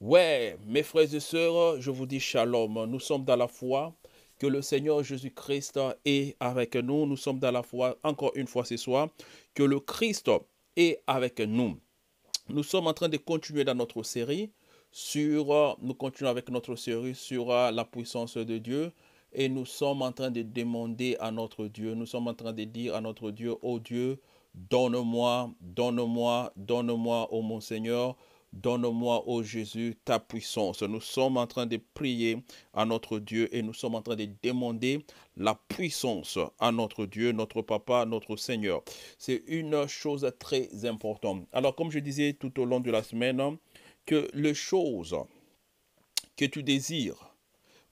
Ouais, mes frères et sœurs, je vous dis shalom. Nous sommes dans la foi que le Seigneur Jésus-Christ est avec nous. Nous sommes dans la foi, encore une fois ce soir, que le Christ est avec nous. Nous sommes en train de continuer dans notre série sur, nous continuons avec notre série sur la puissance de Dieu. Et nous sommes en train de demander à notre Dieu, nous sommes en train de dire à notre Dieu, oh Dieu, donne-moi, donne-moi, donne-moi, oh mon Seigneur, Donne-moi, ô Jésus, ta puissance. Nous sommes en train de prier à notre Dieu et nous sommes en train de demander la puissance à notre Dieu, notre Papa, notre Seigneur. C'est une chose très importante. Alors, comme je disais tout au long de la semaine, que les choses que tu désires,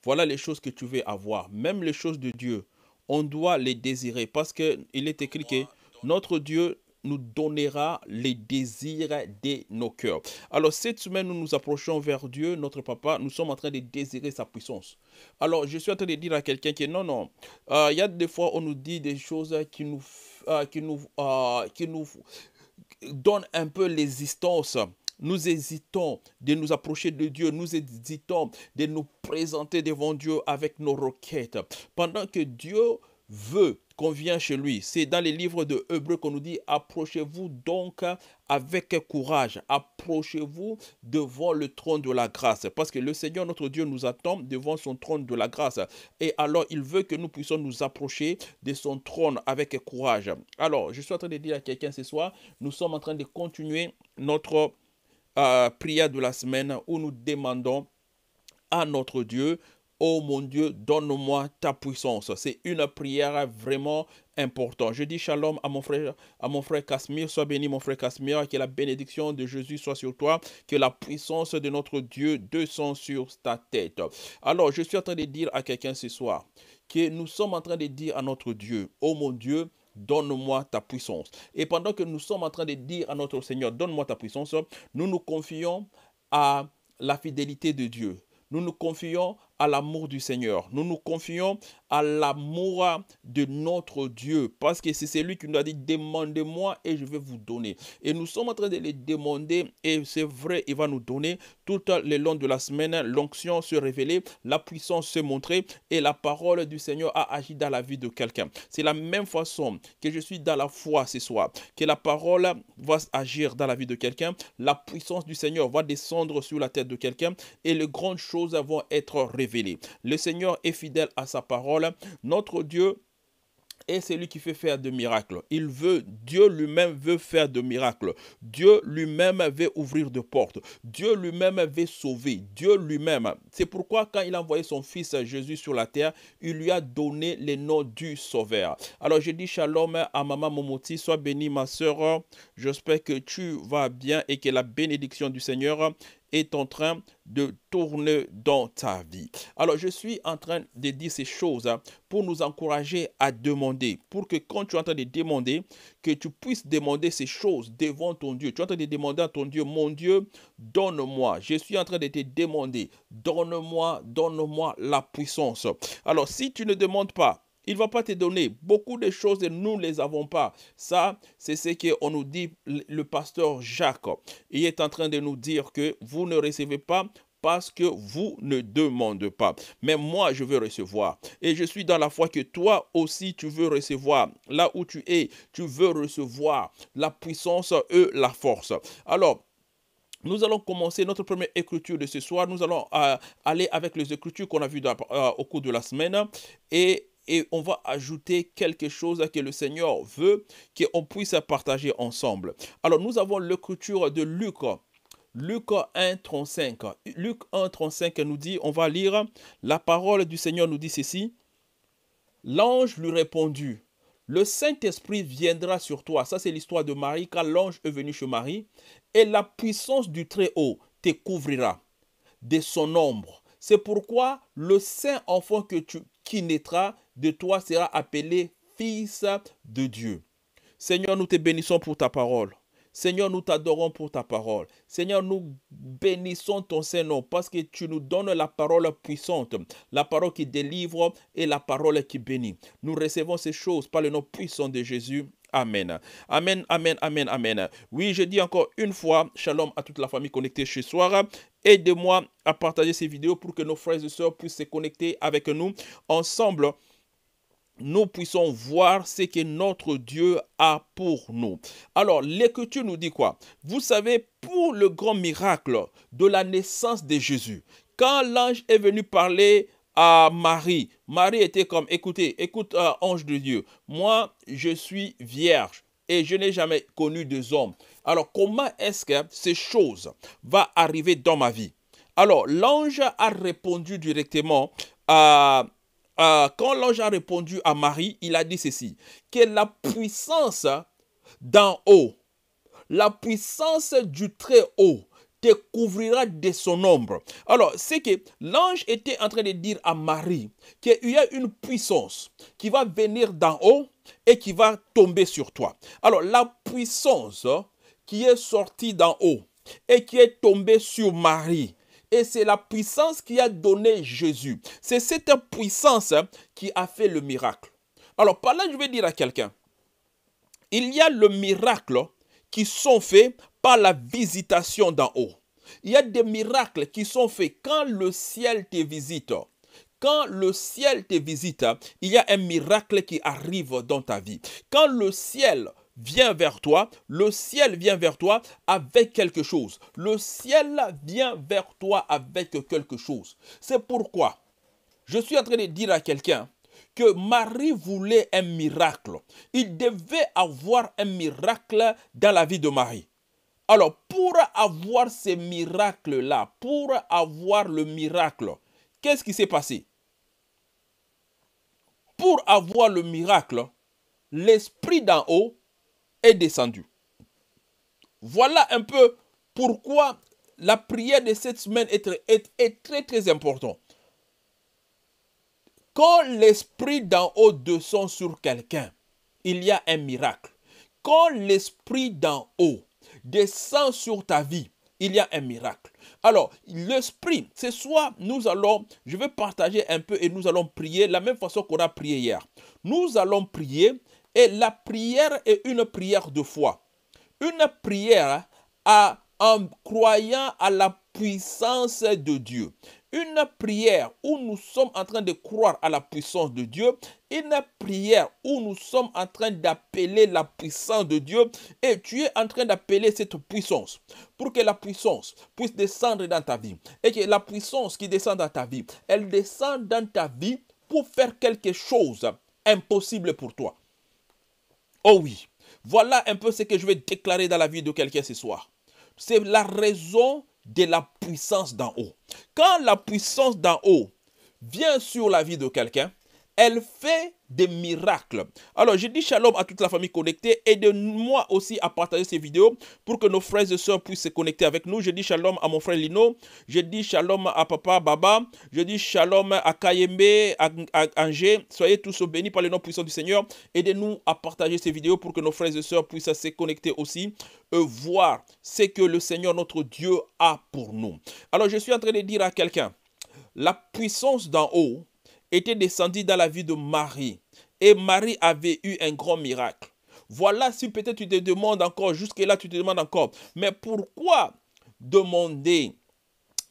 voilà les choses que tu veux avoir. Même les choses de Dieu, on doit les désirer parce qu'il est écrit que notre Dieu nous donnera les désirs de nos cœurs. Alors cette semaine, nous nous approchons vers Dieu, notre papa, nous sommes en train de désirer sa puissance. Alors je suis en train de dire à quelqu'un que non, non, euh, il y a des fois on nous dit des choses qui nous, euh, qui nous, euh, qui nous donnent un peu l'existence. Nous hésitons de nous approcher de Dieu. Nous hésitons de nous présenter devant Dieu avec nos requêtes. Pendant que Dieu veut qu'on vient chez lui. C'est dans les livres de Hébreu qu'on nous dit approchez-vous donc avec courage, approchez-vous devant le trône de la grâce, parce que le Seigneur notre Dieu nous attend devant son trône de la grâce. Et alors, il veut que nous puissions nous approcher de son trône avec courage. Alors, je suis en train de dire à quelqu'un ce soir, nous sommes en train de continuer notre euh, prière de la semaine où nous demandons à notre Dieu Oh mon Dieu, donne-moi ta puissance. C'est une prière vraiment importante. Je dis shalom à mon frère, à mon frère Casimir. Sois béni, mon frère Casimir. Que la bénédiction de Jésus soit sur toi. Que la puissance de notre Dieu descend sur ta tête. Alors, je suis en train de dire à quelqu'un ce soir que nous sommes en train de dire à notre Dieu, oh mon Dieu, donne-moi ta puissance. Et pendant que nous sommes en train de dire à notre Seigneur, donne-moi ta puissance, nous nous confions à la fidélité de Dieu. Nous nous confions à l'amour du Seigneur. Nous nous confions à l'amour de notre Dieu parce que c'est celui qui nous a dit demandez-moi et je vais vous donner. Et nous sommes en train de les demander et c'est vrai, il va nous donner tout le long de la semaine. L'onction se révéler, la puissance se montrer et la parole du Seigneur a agi dans la vie de quelqu'un. C'est la même façon que je suis dans la foi ce soir, que la parole va agir dans la vie de quelqu'un, la puissance du Seigneur va descendre sur la tête de quelqu'un et les grandes choses vont être révélées le Seigneur est fidèle à sa parole. Notre Dieu est celui qui fait faire de miracles. Il veut, Dieu lui-même veut faire de miracles. Dieu lui-même veut ouvrir de portes. Dieu lui-même veut sauver. Dieu lui-même. C'est pourquoi quand il a envoyé son fils Jésus sur la terre, il lui a donné le nom du Sauveur. Alors je dis shalom à Maman Momoti, sois bénie ma soeur. J'espère que tu vas bien et que la bénédiction du Seigneur est en train de tourner dans ta vie. Alors, je suis en train de dire ces choses hein, pour nous encourager à demander, pour que quand tu es en train de demander, que tu puisses demander ces choses devant ton Dieu. Tu es en train de demander à ton Dieu, mon Dieu, donne-moi. Je suis en train de te demander, donne-moi, donne-moi la puissance. Alors, si tu ne demandes pas, il ne va pas te donner. Beaucoup de choses, nous ne les avons pas. Ça, c'est ce qu'on nous dit le pasteur Jacques. Il est en train de nous dire que vous ne recevez pas parce que vous ne demandez pas. Mais moi, je veux recevoir. Et je suis dans la foi que toi aussi, tu veux recevoir. Là où tu es, tu veux recevoir la puissance et la force. Alors, nous allons commencer notre première écriture de ce soir. Nous allons euh, aller avec les écritures qu'on a vues euh, au cours de la semaine. Et et on va ajouter quelque chose que le Seigneur veut qu'on puisse partager ensemble. Alors nous avons l'écriture de Luc. Luc 1, 35. Luc 1, 35 nous dit, on va lire, la parole du Seigneur nous dit ceci. L'ange lui répondit, le Saint-Esprit viendra sur toi. Ça, c'est l'histoire de Marie, quand l'ange est venu chez Marie. Et la puissance du Très-Haut te couvrira de son ombre. C'est pourquoi le saint enfant que tu, qui naîtra de toi sera appelé fils de Dieu. Seigneur, nous te bénissons pour ta parole. Seigneur, nous t'adorons pour ta parole. Seigneur, nous bénissons ton Saint-Nom parce que tu nous donnes la parole puissante, la parole qui délivre et la parole qui bénit. Nous recevons ces choses par le nom puissant de Jésus. Amen. Amen, amen, amen, amen. Oui, je dis encore une fois, shalom à toute la famille connectée ce soir. Aidez-moi à partager ces vidéos pour que nos frères et sœurs puissent se connecter avec nous ensemble nous puissions voir ce que notre Dieu a pour nous. Alors, l'Écriture nous dit quoi? Vous savez, pour le grand miracle de la naissance de Jésus, quand l'ange est venu parler à Marie, Marie était comme, écoutez, écoute, euh, ange de Dieu, moi, je suis vierge et je n'ai jamais connu de hommes. Alors, comment est-ce que ces choses vont arriver dans ma vie? Alors, l'ange a répondu directement à euh, quand l'ange a répondu à Marie, il a dit ceci, que la puissance d'en haut, la puissance du très haut, te couvrira de son ombre. Alors, c'est que l'ange était en train de dire à Marie qu'il y a une puissance qui va venir d'en haut et qui va tomber sur toi. Alors, la puissance qui est sortie d'en haut et qui est tombée sur Marie, et c'est la puissance qui a donné Jésus. C'est cette puissance qui a fait le miracle. Alors par là, je vais dire à quelqu'un, il y a le miracle qui sont faits par la visitation d'en haut. Il y a des miracles qui sont faits quand le ciel te visite. Quand le ciel te visite, il y a un miracle qui arrive dans ta vie. Quand le ciel vient vers toi, le ciel vient vers toi avec quelque chose. Le ciel vient vers toi avec quelque chose. C'est pourquoi je suis en train de dire à quelqu'un que Marie voulait un miracle. Il devait avoir un miracle dans la vie de Marie. Alors, pour avoir ce miracle-là, pour avoir le miracle, qu'est-ce qui s'est passé? Pour avoir le miracle, l'Esprit d'en haut est descendu. Voilà un peu pourquoi la prière de cette semaine est, très très importante. Quand l'esprit d'en haut descend sur quelqu'un, il y a un miracle. Quand l'esprit d'en haut descend sur ta vie, il y a un miracle. Alors, l'esprit, c'est soit nous allons, je vais partager un peu et nous allons prier la même façon qu'on a prié hier. Nous allons prier et la prière est une prière de foi. Une prière en croyant à la puissance de Dieu. Une prière où nous sommes en train de croire à la puissance de Dieu. Une prière où nous sommes en train d'appeler la puissance de Dieu. Et tu es en train d'appeler cette puissance pour que la puissance puisse descendre dans ta vie. Et que la puissance qui descend dans ta vie, elle descend dans ta vie pour faire quelque chose impossible pour toi. Oh oui, voilà un peu ce que je vais déclarer dans la vie de quelqu'un ce soir. C'est la raison de la puissance d'en haut. Quand la puissance d'en haut vient sur la vie de quelqu'un, elle fait des miracles. Alors, je dis shalom à toute la famille connectée. Aide-moi aussi à partager ces vidéos pour que nos frères et sœurs puissent se connecter avec nous. Je dis shalom à mon frère Lino. Je dis shalom à papa Baba. Je dis shalom à Kayembe, à, Angers. Soyez tous bénis par le nom puissant du Seigneur. Aidez-nous à partager ces vidéos pour que nos frères et sœurs puissent se connecter aussi, et voir ce que le Seigneur notre Dieu a pour nous. Alors, je suis en train de dire à quelqu'un, la puissance d'en haut était descendu dans la vie de Marie. Et Marie avait eu un grand miracle. Voilà si peut-être tu te demandes encore, jusque-là tu te demandes encore, mais pourquoi demander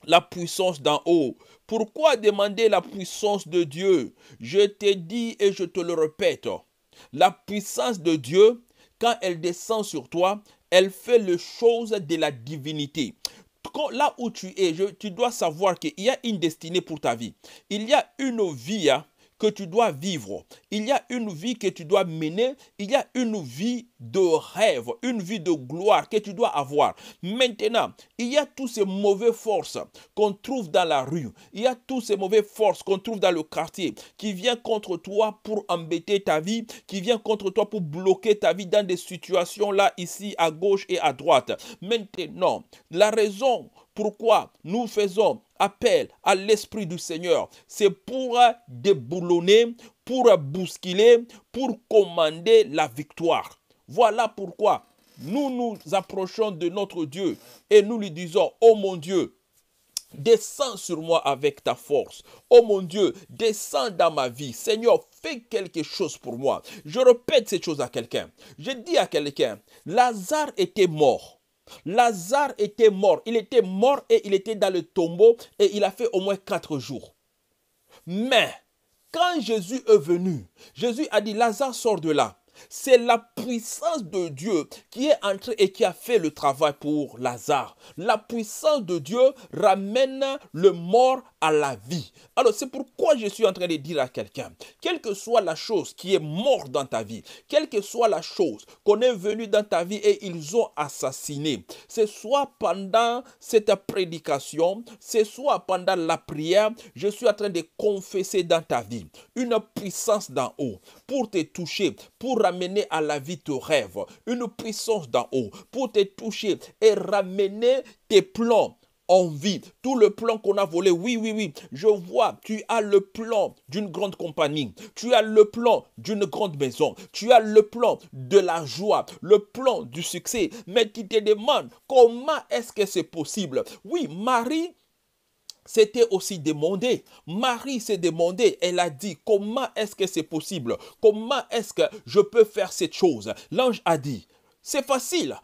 la puissance d'en haut? Pourquoi demander la puissance de Dieu? Je te dis et je te le répète, la puissance de Dieu, quand elle descend sur toi, elle fait les choses de la divinité là où tu es, tu dois savoir qu'il y a une destinée pour ta vie. Il y a une vie hein, que tu dois vivre. Il y a une vie que tu dois mener. Il y a une vie de rêve, une vie de gloire que tu dois avoir. Maintenant, il y a tous ces mauvaises forces qu'on trouve dans la rue. Il y a tous ces mauvaises forces qu'on trouve dans le quartier qui viennent contre toi pour embêter ta vie, qui viennent contre toi pour bloquer ta vie dans des situations là, ici, à gauche et à droite. Maintenant, la raison pourquoi nous faisons appel à l'Esprit du Seigneur, c'est pour déboulonner, pour bousculer, pour commander la victoire. Voilà pourquoi nous nous approchons de notre Dieu et nous lui disons, oh mon Dieu, Descends sur moi avec ta force. Oh mon Dieu, descends dans ma vie. Seigneur, fais quelque chose pour moi. Je répète cette chose à quelqu'un. Je dis à quelqu'un, Lazare était mort. Lazare était mort. Il était mort et il était dans le tombeau et il a fait au moins quatre jours. Mais quand Jésus est venu, Jésus a dit, Lazare sort de là. C'est la puissance de Dieu qui est entrée et qui a fait le travail pour Lazare. La puissance de Dieu ramène le mort à la vie. Alors c'est pourquoi je suis en train de dire à quelqu'un, quelle que soit la chose qui est morte dans ta vie, quelle que soit la chose qu'on est venu dans ta vie et ils ont assassiné, c'est soit pendant cette prédication, c'est soit pendant la prière, je suis en train de confesser dans ta vie une puissance d'en haut pour te toucher, pour ramener à la vie tes rêves, une puissance d'en haut pour te toucher et ramener tes plans en vie, tout le plan qu'on a volé. Oui, oui, oui, je vois, tu as le plan d'une grande compagnie, tu as le plan d'une grande maison, tu as le plan de la joie, le plan du succès, mais tu te demandes comment est-ce que c'est possible? Oui, Marie c'était aussi demandé. Marie s'est demandé, elle a dit, comment est-ce que c'est possible? Comment est-ce que je peux faire cette chose? L'ange a dit, c'est facile,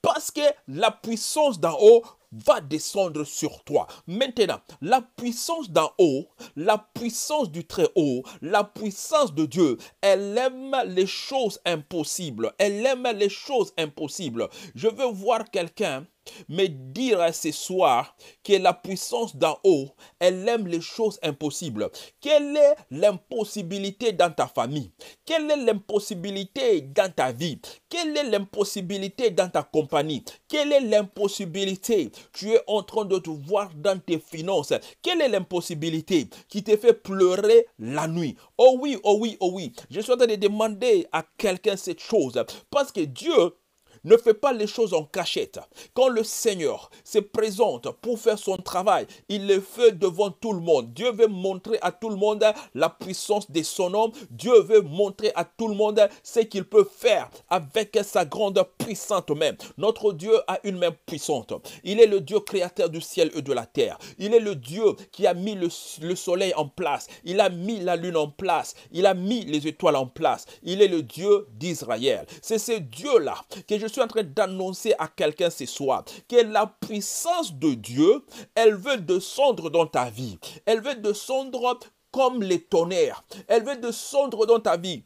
parce que la puissance d'en haut va descendre sur toi. Maintenant, la puissance d'en haut, la puissance du très haut, la puissance de Dieu, elle aime les choses impossibles. Elle aime les choses impossibles. Je veux voir quelqu'un mais dire ce soir que la puissance d'en haut, elle aime les choses impossibles. Quelle est l'impossibilité dans ta famille? Quelle est l'impossibilité dans ta vie? Quelle est l'impossibilité dans ta compagnie? Quelle est l'impossibilité? Tu es en train de te voir dans tes finances. Quelle est l'impossibilité qui te fait pleurer la nuit? Oh oui, oh oui, oh oui. Je suis en train de demander à quelqu'un cette chose parce que Dieu ne fais pas les choses en cachette. Quand le Seigneur se présente pour faire son travail, il le fait devant tout le monde. Dieu veut montrer à tout le monde la puissance de son nom. Dieu veut montrer à tout le monde ce qu'il peut faire avec sa grande puissante main. Notre Dieu a une main puissante. Il est le Dieu créateur du ciel et de la terre. Il est le Dieu qui a mis le, le soleil en place. Il a mis la lune en place. Il a mis les étoiles en place. Il est le Dieu d'Israël. C'est ce Dieu-là que je suis en train d'annoncer à quelqu'un ce soir que la puissance de Dieu, elle veut descendre dans ta vie. Elle veut descendre comme les tonnerres. Elle veut descendre dans ta vie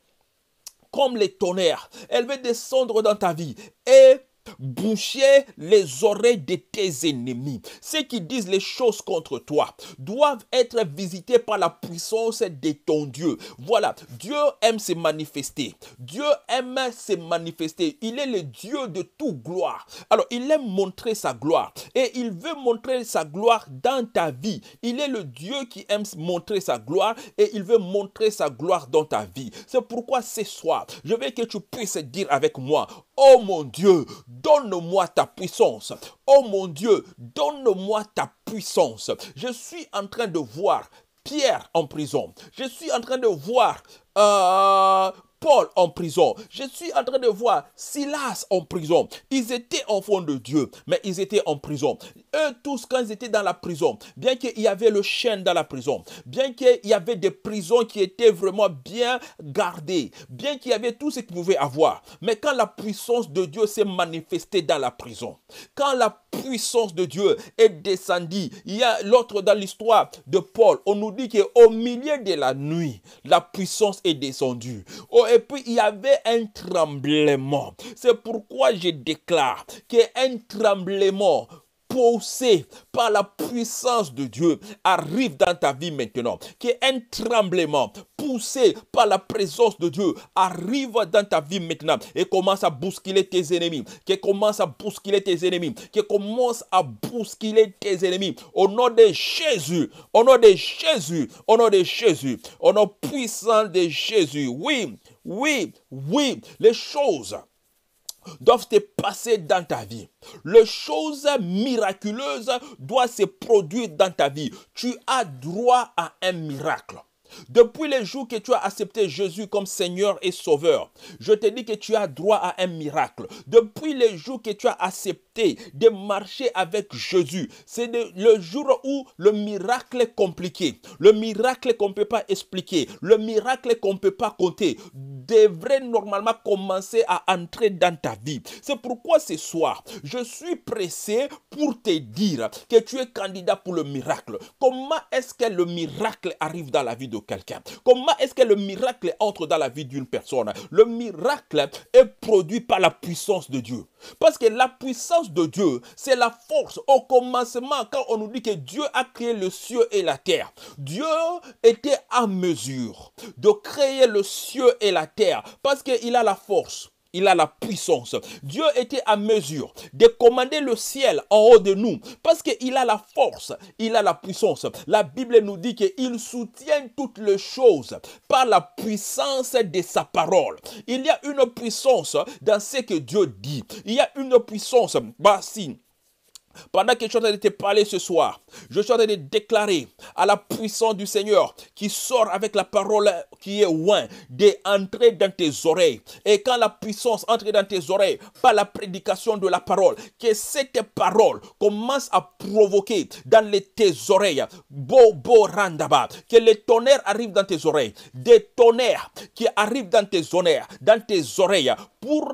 comme les tonnerres. Elle veut descendre dans ta vie et boucher les oreilles de tes ennemis. Ceux qui disent les choses contre toi doivent être visités par la puissance de ton Dieu. Voilà, Dieu aime se manifester. Dieu aime se manifester. Il est le Dieu de toute gloire. Alors, il aime montrer sa gloire et il veut montrer sa gloire dans ta vie. Il est le Dieu qui aime montrer sa gloire et il veut montrer sa gloire dans ta vie. C'est pourquoi ce soir, je veux que tu puisses dire avec moi, oh mon Dieu, donne-moi ta puissance. Oh mon Dieu, donne-moi ta puissance. Je suis en train de voir Pierre en prison. Je suis en train de voir euh, Paul en prison. Je suis en train de voir Silas en prison. Ils étaient enfants de Dieu, mais ils étaient en prison. Eux tous, quand ils étaient dans la prison, bien qu'il y avait le chêne dans la prison, bien qu'il y avait des prisons qui étaient vraiment bien gardées, bien qu'il y avait tout ce qu'ils pouvaient avoir, mais quand la puissance de Dieu s'est manifestée dans la prison, quand la puissance de Dieu est descendue, il y a l'autre dans l'histoire de Paul, on nous dit qu'au milieu de la nuit, la puissance est descendue. Oh, et puis il y avait un tremblement. C'est pourquoi je déclare qu'un tremblement poussé par la puissance de Dieu arrive dans ta vie maintenant. Qu'un tremblement poussé par la présence de Dieu arrive dans ta vie maintenant et commence à bousculer tes ennemis. Qui commence à bousculer tes ennemis. Qui commence à bousculer tes ennemis. Au nom de Jésus. Au nom de Jésus. Au nom de Jésus. Au nom puissant de Jésus. Oui, oui, oui. Les choses doivent se passer dans ta vie. Les choses miraculeuses doivent se produire dans ta vie. Tu as droit à un miracle. Depuis les jours que tu as accepté Jésus comme Seigneur et Sauveur, je te dis que tu as droit à un miracle. Depuis les jours que tu as accepté de marcher avec Jésus, c'est le jour où le miracle est compliqué, le miracle qu'on ne peut pas expliquer, le miracle qu'on ne peut pas compter, devrait normalement commencer à entrer dans ta vie. C'est pourquoi ce soir, je suis pressé pour te dire que tu es candidat pour le miracle. Comment est-ce que le miracle arrive dans la vie de quelqu'un Comment est-ce que le miracle entre dans la vie d'une personne? Le miracle est produit par la puissance de Dieu. Parce que la puissance de Dieu, c'est la force. Au commencement, quand on nous dit que Dieu a créé le ciel et la terre, Dieu était à mesure de créer le ciel et la terre parce qu'il a la force. Il a la puissance. Dieu était à mesure de commander le ciel en haut de nous parce qu'il a la force, il a la puissance. La Bible nous dit qu'il soutient toutes les choses par la puissance de sa parole. Il y a une puissance dans ce que Dieu dit. Il y a une puissance. Bah, pendant que je suis en train de te parler ce soir, je suis en train de déclarer à la puissance du Seigneur qui sort avec la parole qui est loin d'entrer dans tes oreilles. Et quand la puissance entre dans tes oreilles par la prédication de la parole, que cette parole commence à provoquer dans les, tes oreilles, bo, bo, randaba, que les tonnerres arrivent dans tes oreilles, des tonnerres qui arrivent dans tes oreilles, dans tes oreilles pour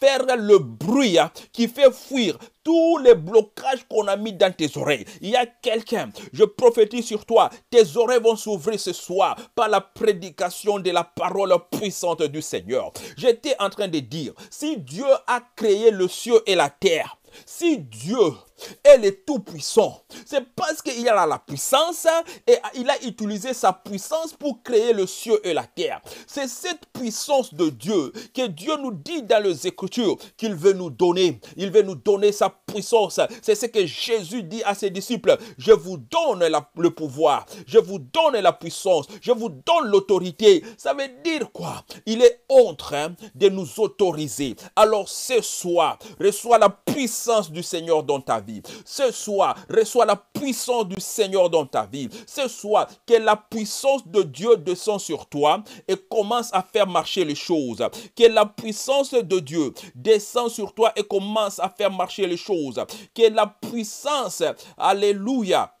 faire le bruit hein, qui fait fuir tous les blocages qu'on a mis dans tes oreilles. Il y a quelqu'un, je prophétise sur toi, tes oreilles vont s'ouvrir ce soir par la prédication de la parole puissante du Seigneur. J'étais en train de dire, si Dieu a créé le ciel et la terre, si Dieu elle est tout-puissant. C'est parce qu'il a la puissance et il a utilisé sa puissance pour créer le ciel et la terre. C'est cette puissance de Dieu que Dieu nous dit dans les Écritures qu'il veut nous donner. Il veut nous donner sa puissance. C'est ce que Jésus dit à ses disciples. Je vous donne le pouvoir. Je vous donne la puissance. Je vous donne l'autorité. Ça veut dire quoi? Il est en train de nous autoriser. Alors ce soir, reçois la puissance du Seigneur dans ta vie. Ce soir, reçois la puissance du Seigneur dans ta vie. Ce soir, que la puissance de Dieu descend sur toi et commence à faire marcher les choses. Que la puissance de Dieu descend sur toi et commence à faire marcher les choses. Que la puissance, alléluia,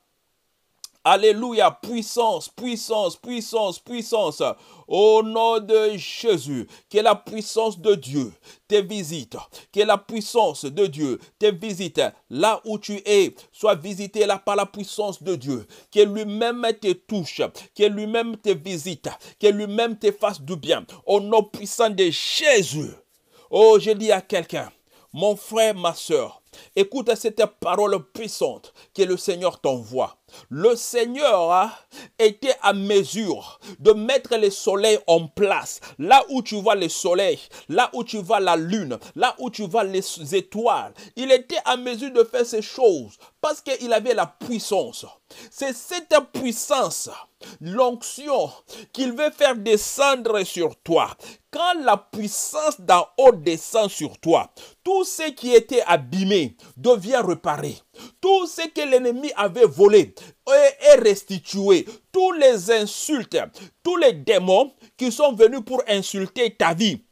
Alléluia, puissance, puissance, puissance, puissance. Au nom de Jésus, que la puissance de Dieu te visite, que la puissance de Dieu te visite là où tu es, soit visité là par la puissance de Dieu, que lui-même te touche, que lui-même te visite, que lui-même te fasse du bien. Au nom puissant de Jésus. Oh, je dis à quelqu'un, mon frère, ma soeur, écoute cette parole puissante que le Seigneur t'envoie. Le Seigneur a été à mesure de mettre le soleil en place. Là où tu vois le soleil, là où tu vois la lune, là où tu vois les étoiles. Il était à mesure de faire ces choses parce qu'il avait la puissance. C'est cette puissance, l'onction qu'il veut faire descendre sur toi. Quand la puissance d'en haut descend sur toi, tout ce qui était abîmé devient réparé. Tout ce que l'ennemi avait volé est restitué. Tous les insultes, tous les démons qui sont venus pour insulter ta vie,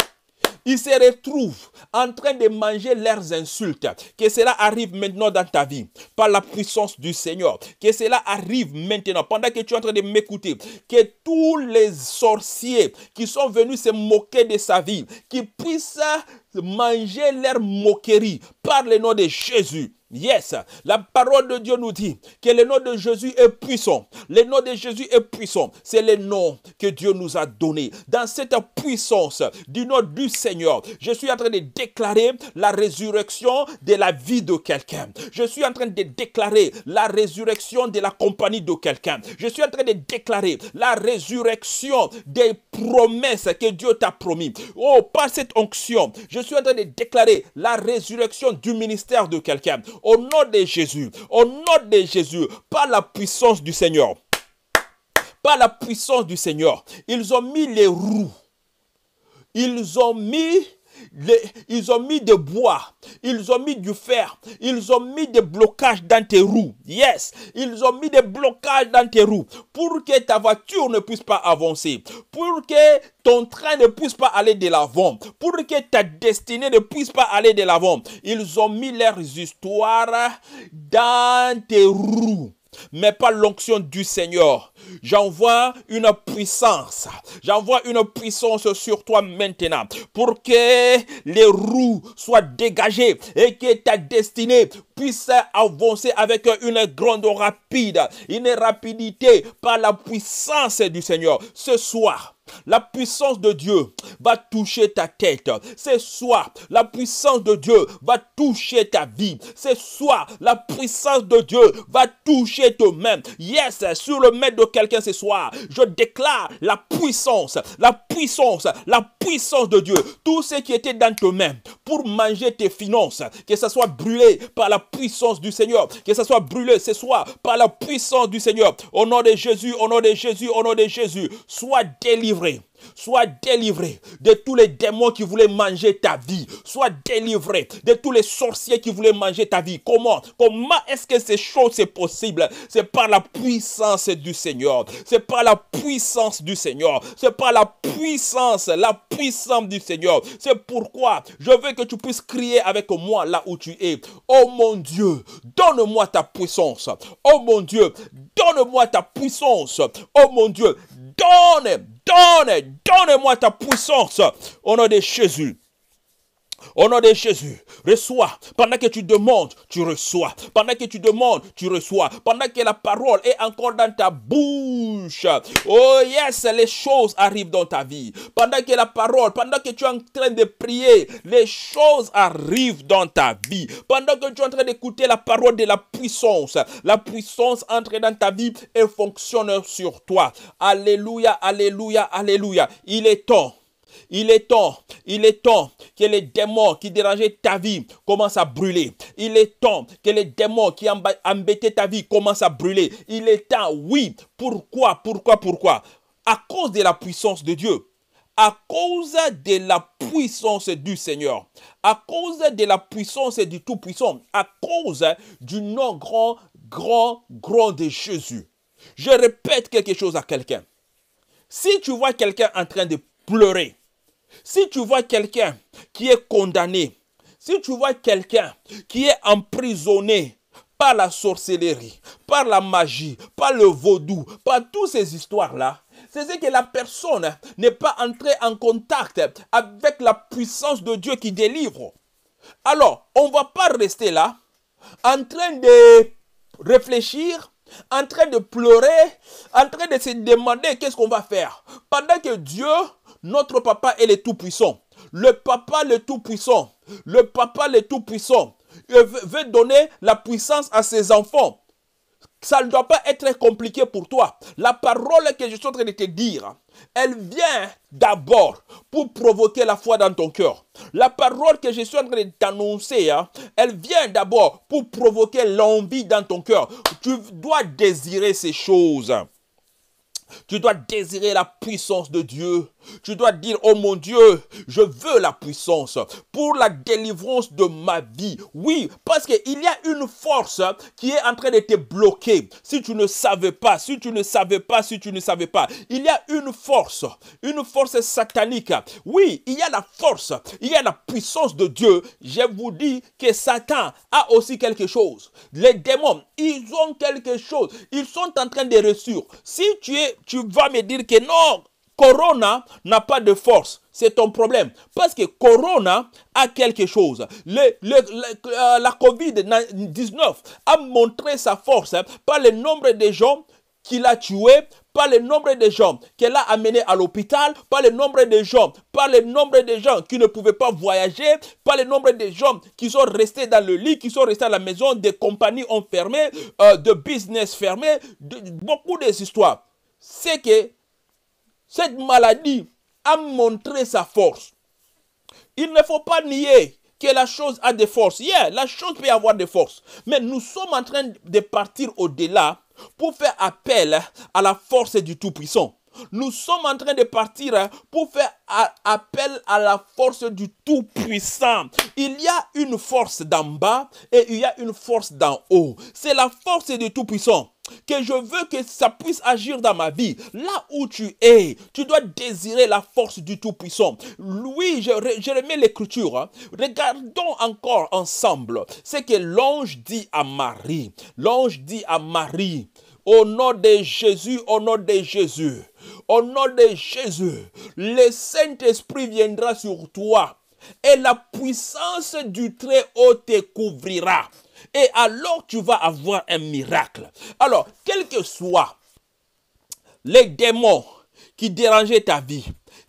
ils se retrouvent en train de manger leurs insultes. Que cela arrive maintenant dans ta vie par la puissance du Seigneur. Que cela arrive maintenant pendant que tu es en train de m'écouter. Que tous les sorciers qui sont venus se moquer de sa vie, qui puissent manger leur moquerie par le nom de Jésus. Yes, la parole de Dieu nous dit que le nom de Jésus est puissant. Le nom de Jésus est puissant. C'est le nom que Dieu nous a donné. Dans cette puissance du nom du Seigneur, je suis en train de déclarer la résurrection de la vie de quelqu'un. Je suis en train de déclarer la résurrection de la compagnie de quelqu'un. Je suis en train de déclarer la résurrection des promesses que Dieu t'a promis. Oh, par cette onction, je suis en train de déclarer la résurrection du ministère de quelqu'un. Au nom de Jésus, au nom de Jésus, par la puissance du Seigneur, par la puissance du Seigneur, ils ont mis les roues, ils ont mis ils ont mis des bois, ils ont mis du fer, ils ont mis des blocages dans tes roues. Yes, ils ont mis des blocages dans tes roues pour que ta voiture ne puisse pas avancer, pour que ton train ne puisse pas aller de l'avant, pour que ta destinée ne puisse pas aller de l'avant. Ils ont mis leurs histoires dans tes roues mais pas l'onction du Seigneur. J'envoie une puissance. J'envoie une puissance sur toi maintenant pour que les roues soient dégagées et que ta destinée puisse avancer avec une grande rapide, une rapidité par la puissance du Seigneur. Ce soir, la puissance de Dieu va toucher ta tête. Ce soir, la puissance de Dieu va toucher ta vie. Ce soir, la puissance de Dieu va toucher mains. Yes, sur le maître de quelqu'un ce soir, je déclare la puissance, la puissance, la puissance de Dieu. Tout ce qui était dans tes mains pour manger tes finances, que ce soit brûlé par la puissance du Seigneur, que ce soit brûlé ce soir par la puissance du Seigneur. Au nom de Jésus, au nom de Jésus, au nom de Jésus, sois délivré Sois délivré de tous les démons qui voulaient manger ta vie. Sois délivré de tous les sorciers qui voulaient manger ta vie. Comment? Comment est-ce que ces choses sont possibles C'est par la puissance du Seigneur. C'est par la puissance du Seigneur. C'est par la puissance, la puissance du Seigneur. C'est pourquoi je veux que tu puisses crier avec moi là où tu es. Oh mon Dieu, donne-moi ta puissance. Oh mon Dieu, donne-moi ta puissance. Oh mon Dieu, donne Donne, donne-moi ta puissance au nom de Jésus. Au nom de Jésus, reçois. Pendant que tu demandes, tu reçois. Pendant que tu demandes, tu reçois. Pendant que la parole est encore dans ta bouche. Oh yes, les choses arrivent dans ta vie. Pendant que la parole, pendant que tu es en train de prier, les choses arrivent dans ta vie. Pendant que tu es en train d'écouter la parole de la puissance, la puissance entre dans ta vie et fonctionne sur toi. Alléluia, alléluia, alléluia. Il est temps il est temps, il est temps que les démons qui dérangeaient ta vie commencent à brûler. Il est temps que les démons qui embêtaient ta vie commencent à brûler. Il est temps, oui. Pourquoi, pourquoi, pourquoi? À cause de la puissance de Dieu. À cause de la puissance du Seigneur, à cause de la puissance du Tout-Puissant, à cause du nom grand, grand, grand de Jésus. Je répète quelque chose à quelqu'un. Si tu vois quelqu'un en train de pleurer, si tu vois quelqu'un qui est condamné, si tu vois quelqu'un qui est emprisonné par la sorcellerie, par la magie, par le vaudou, par toutes ces histoires-là, c'est que la personne n'est pas entrée en contact avec la puissance de Dieu qui délivre. Alors, on ne va pas rester là en train de réfléchir, en train de pleurer, en train de se demander qu'est-ce qu'on va faire. Pendant que Dieu notre papa est le tout-puissant. Le papa le tout-puissant. Le papa le tout-puissant veut donner la puissance à ses enfants. Ça ne doit pas être compliqué pour toi. La parole que je suis en train de te dire, elle vient d'abord pour provoquer la foi dans ton cœur. La parole que je suis en train de t'annoncer, hein, elle vient d'abord pour provoquer l'envie dans ton cœur. Tu dois désirer ces choses. Tu dois désirer la puissance de Dieu. Tu dois dire, oh mon Dieu, je veux la puissance pour la délivrance de ma vie. Oui, parce qu'il y a une force qui est en train de te bloquer. Si tu ne savais pas, si tu ne savais pas, si tu ne savais pas, il y a une force, une force satanique. Oui, il y a la force, il y a la puissance de Dieu. Je vous dis que Satan a aussi quelque chose. Les démons, ils ont quelque chose. Ils sont en train de réussir. Si tu es, tu vas me dire que non, Corona n'a pas de force. C'est ton problème. Parce que Corona a quelque chose. Euh, la COVID-19 a montré sa force hein, par le nombre de gens qu'il a tués, par le nombre de gens qu'elle a amenés à l'hôpital, par le nombre de gens, par le nombre de gens qui ne pouvaient pas voyager, par le nombre de gens qui sont restés dans le lit, qui sont restés à la maison, des compagnies ont fermé, euh, de business fermé, beaucoup d'histoires. C'est que cette maladie a montré sa force. Il ne faut pas nier que la chose a des forces. Yeah, la chose peut avoir des forces. Mais nous sommes en train de partir au-delà pour faire appel à la force du Tout-Puissant. nous sommes en train de partir pour faire appel à la force du Tout-Puissant. Il y a une force d'en bas et il y a une force d'en haut. C'est la force du Tout-Puissant que je veux que ça puisse agir dans ma vie. Là où tu es, tu dois désirer la force du Tout-Puissant. Oui, je, remets l'écriture. Hein. Regardons encore ensemble ce que l'ange dit à Marie. L'ange dit à Marie, au nom de Jésus, au nom de Jésus, au nom de Jésus, le Saint-Esprit viendra sur toi et la puissance du Très-Haut te couvrira. Et alors tu vas avoir un miracle. Alors, quel que soit les démons qui dérangeaient ta vie,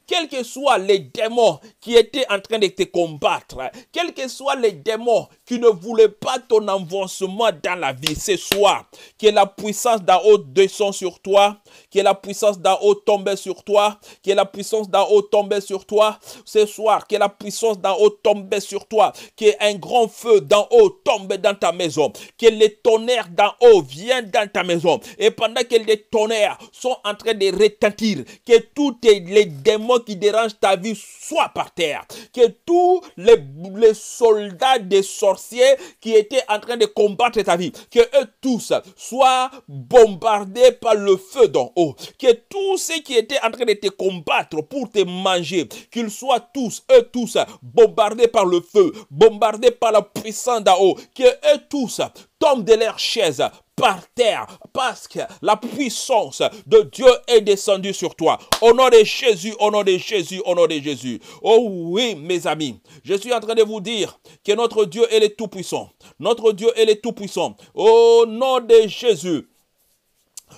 quels que soient les démons qui étaient en train de te combattre, quels que soient les démons qui ne voulaient pas ton avancement dans la vie ce soir, que la puissance d'en haut descend sur toi, que la puissance d'en haut tombe sur toi, que la puissance d'en haut tombe sur toi ce soir, que la puissance d'en haut tombe sur toi, que un grand feu d'en haut tombe dans ta maison, que les tonnerres d'en haut viennent dans ta maison, et pendant que les tonnerres sont en train de retentir, que tous les démons qui dérange ta vie soit par terre. Que tous les, les soldats des sorciers qui étaient en train de combattre ta vie, que eux tous soient bombardés par le feu d'en haut. Que tous ceux qui étaient en train de te combattre pour te manger, qu'ils soient tous, eux tous, bombardés par le feu, bombardés par la puissance d'en haut. Que eux tous tombent de leur chaise par terre parce que la puissance de Dieu est descendue sur toi. Au nom de Jésus, au nom de Jésus, au nom de Jésus. Oh oui, mes amis, je suis en train de vous dire que notre Dieu est le Tout-Puissant. Notre Dieu est le Tout-Puissant. Au nom de Jésus.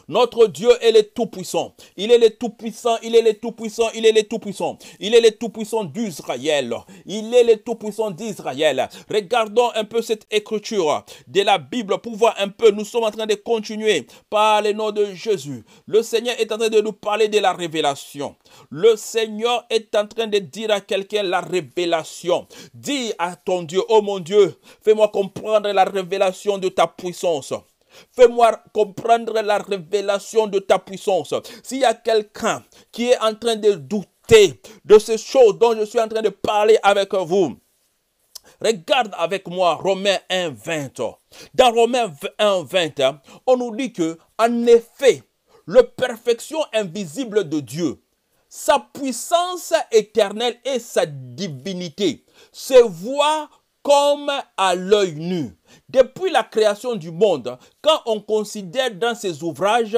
Notre Dieu est le Tout-Puissant. Il est le Tout-Puissant, il est le Tout-Puissant, il est le Tout-Puissant. Il est le Tout-Puissant d'Israël. Il est le Tout-Puissant d'Israël. Regardons un peu cette écriture de la Bible pour voir un peu. Nous sommes en train de continuer par le nom de Jésus. Le Seigneur est en train de nous parler de la révélation. Le Seigneur est en train de dire à quelqu'un la révélation. Dis à ton Dieu, oh mon Dieu, fais-moi comprendre la révélation de ta puissance. Fais-moi comprendre la révélation de ta puissance. S'il y a quelqu'un qui est en train de douter de ces choses dont je suis en train de parler avec vous, Regarde avec moi Romains 1, 20. Dans Romains 1, 20, on nous dit que, en effet, la perfection invisible de Dieu, sa puissance éternelle et sa divinité se voient comme à l'œil nu. Depuis la création du monde, quand on considère dans ses ouvrages,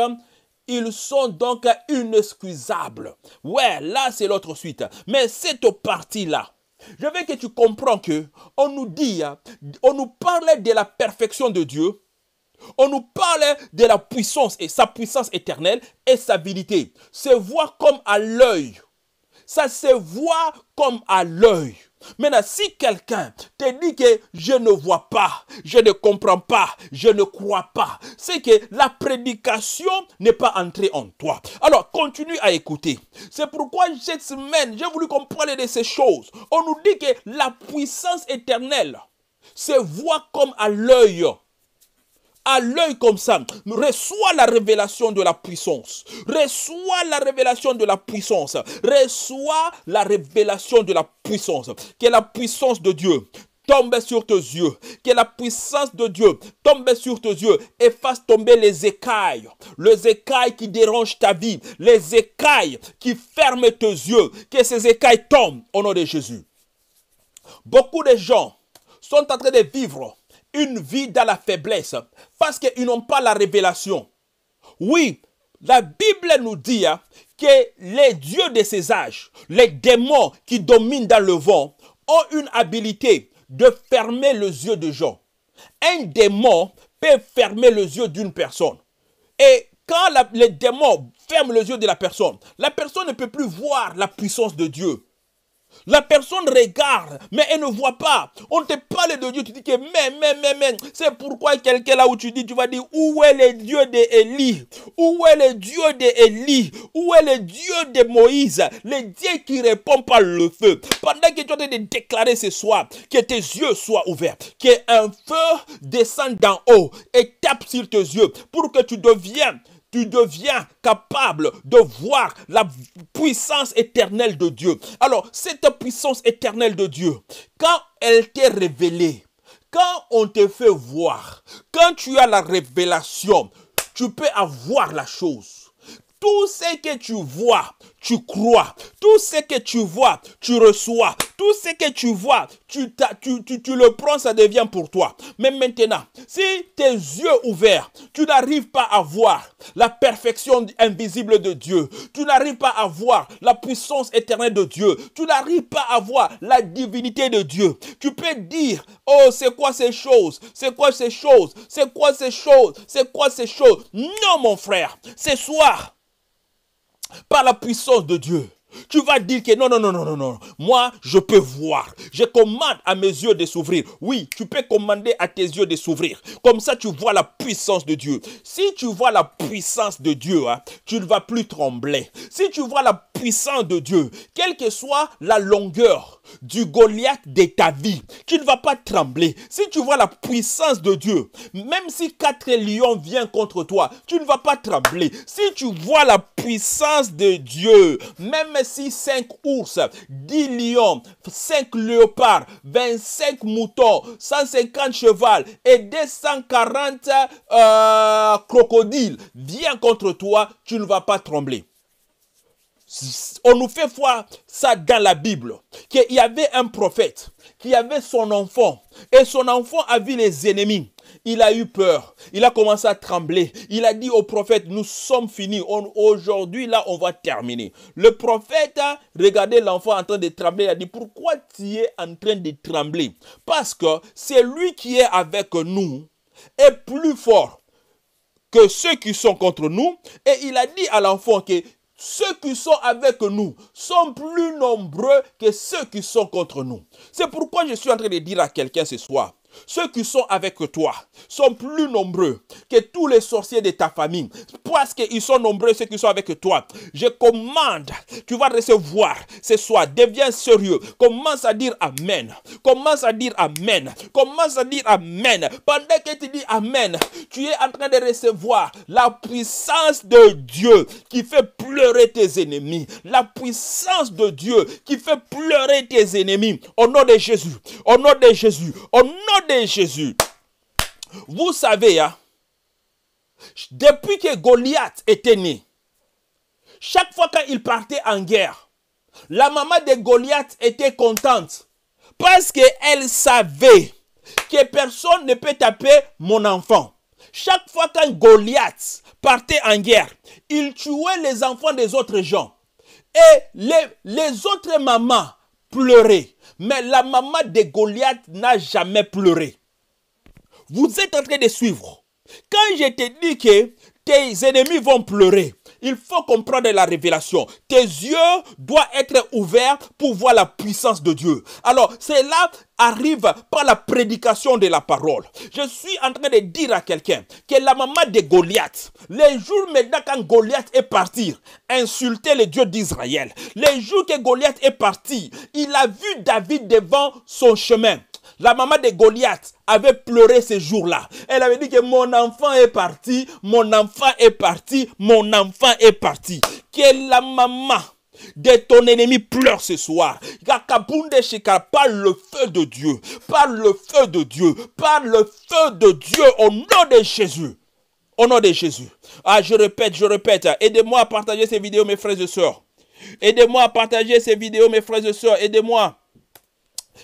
ils sont donc inexcusables. Ouais, là c'est l'autre suite. Mais cette partie-là, je veux que tu comprends que on nous dit, on nous parle de la perfection de Dieu, on nous parle de la puissance et sa puissance éternelle et sa vérité. Se voit comme à l'œil. Ça se voit comme à l'œil. Maintenant, si quelqu'un te dit que je ne vois pas, je ne comprends pas, je ne crois pas, c'est que la prédication n'est pas entrée en toi. Alors, continue à écouter. C'est pourquoi cette semaine, j'ai voulu qu'on parle de ces choses. On nous dit que la puissance éternelle se voit comme à l'œil à l'œil comme ça, reçois la révélation de la puissance. Reçois la révélation de la puissance. Reçois la révélation de la puissance. Que la puissance de Dieu tombe sur tes yeux. Que la puissance de Dieu tombe sur tes yeux et fasse tomber les écailles. Les écailles qui dérangent ta vie. Les écailles qui ferment tes yeux. Que ces écailles tombent au nom de Jésus. Beaucoup de gens sont en train de vivre une vie dans la faiblesse parce qu'ils n'ont pas la révélation. Oui, la Bible nous dit hein, que les dieux de ces âges, les démons qui dominent dans le vent, ont une habilité de fermer les yeux de gens. Un démon peut fermer les yeux d'une personne. Et quand les démons ferment les yeux de la personne, la personne ne peut plus voir la puissance de Dieu. La personne regarde, mais elle ne voit pas. On te parle de Dieu, tu dis que mais, mais, mais, mais. C'est pourquoi quelqu'un là où tu dis, tu vas dire, où est le Dieu d'Élie Où est le Dieu d'Élie Où est le Dieu de Moïse? Le Dieu qui répond par le feu. Pendant que tu train de déclarer ce soir, que tes yeux soient ouverts, qu'un feu descende d'en haut et tape sur tes yeux pour que tu deviennes tu deviens capable de voir la puissance éternelle de Dieu. Alors, cette puissance éternelle de Dieu, quand elle t'est révélée, quand on te fait voir, quand tu as la révélation, tu peux avoir la chose. Tout ce que tu vois, tu crois. Tout ce que tu vois, tu reçois. Tout ce que tu vois, tu, le prends, ça devient pour toi. Mais maintenant, si tes yeux ouverts, tu n'arrives pas à voir la perfection invisible de Dieu, tu n'arrives pas à voir la puissance éternelle de Dieu, tu n'arrives pas à voir la divinité de Dieu, tu peux dire, oh, c'est quoi ces choses? C'est quoi ces choses? C'est quoi ces choses? C'est quoi ces choses? Non, mon frère, ce soir, par la puissance de Dieu. Tu vas dire que non, non, non, non, non, non. Moi, je peux voir. Je commande à mes yeux de s'ouvrir. Oui, tu peux commander à tes yeux de s'ouvrir. Comme ça, tu vois la puissance de Dieu. Si tu vois la puissance de Dieu, hein, tu ne vas plus trembler. Si tu vois la puissance de Dieu, quelle que soit la longueur du Goliath de ta vie, tu ne vas pas trembler. Si tu vois la puissance de Dieu, même si quatre lions viennent contre toi, tu ne vas pas trembler. Si tu vois la puissance de Dieu, même si 5 ours, 10 lions, 5 léopards, 25 moutons, 150 chevaux et 240 euh, crocodiles viennent contre toi, tu ne vas pas trembler. On nous fait voir ça dans la Bible, qu'il y avait un prophète qui avait son enfant et son enfant a vu les ennemis il a eu peur. Il a commencé à trembler. Il a dit au prophète, nous sommes finis. Aujourd'hui, là, on va terminer. Le prophète a regardé l'enfant en train de trembler. Il a dit, pourquoi tu es en train de trembler? Parce que c'est lui qui est avec nous est plus fort que ceux qui sont contre nous. Et il a dit à l'enfant que ceux qui sont avec nous sont plus nombreux que ceux qui sont contre nous. C'est pourquoi je suis en train de dire à quelqu'un ce soir, ceux qui sont avec toi sont plus nombreux que tous les sorciers de ta famille. Parce qu'ils sont nombreux, ceux qui sont avec toi. Je commande, tu vas recevoir ce soir. Deviens sérieux. Commence à dire Amen. Commence à dire Amen. Commence à dire Amen. Pendant que tu dis Amen, tu es en train de recevoir la puissance de Dieu qui fait pleurer tes ennemis. La puissance de Dieu qui fait pleurer tes ennemis. Au nom de Jésus. Au nom de Jésus. Au nom de Jésus. Vous savez, hein, depuis que Goliath était né, chaque fois qu'il partait en guerre, la maman de Goliath était contente parce qu'elle savait que personne ne peut taper mon enfant. Chaque fois qu'un Goliath partait en guerre, il tuait les enfants des autres gens. Et les, les autres mamans pleuraient. Mais la maman de Goliath n'a jamais pleuré. Vous êtes en train de suivre. Quand je te dis que tes ennemis vont pleurer, il faut comprendre la révélation. Tes yeux doivent être ouverts pour voir la puissance de Dieu. Alors, cela arrive par la prédication de la parole. Je suis en train de dire à quelqu'un que la maman de Goliath, les jours maintenant quand Goliath est parti, insulter le Dieu d'Israël, les jours que Goliath est parti, il a vu David devant son chemin. La maman de Goliath avait pleuré ce jour-là. Elle avait dit que mon enfant est parti, mon enfant est parti, mon enfant est parti. Que la maman de ton ennemi pleure ce soir. Par le feu de Dieu, par le feu de Dieu, par le feu de Dieu, au nom de Jésus. Au nom de Jésus. Ah, je répète, je répète. Aidez-moi à partager ces vidéos, mes frères et sœurs. Aidez-moi à partager ces vidéos, mes frères et sœurs. Aidez-moi.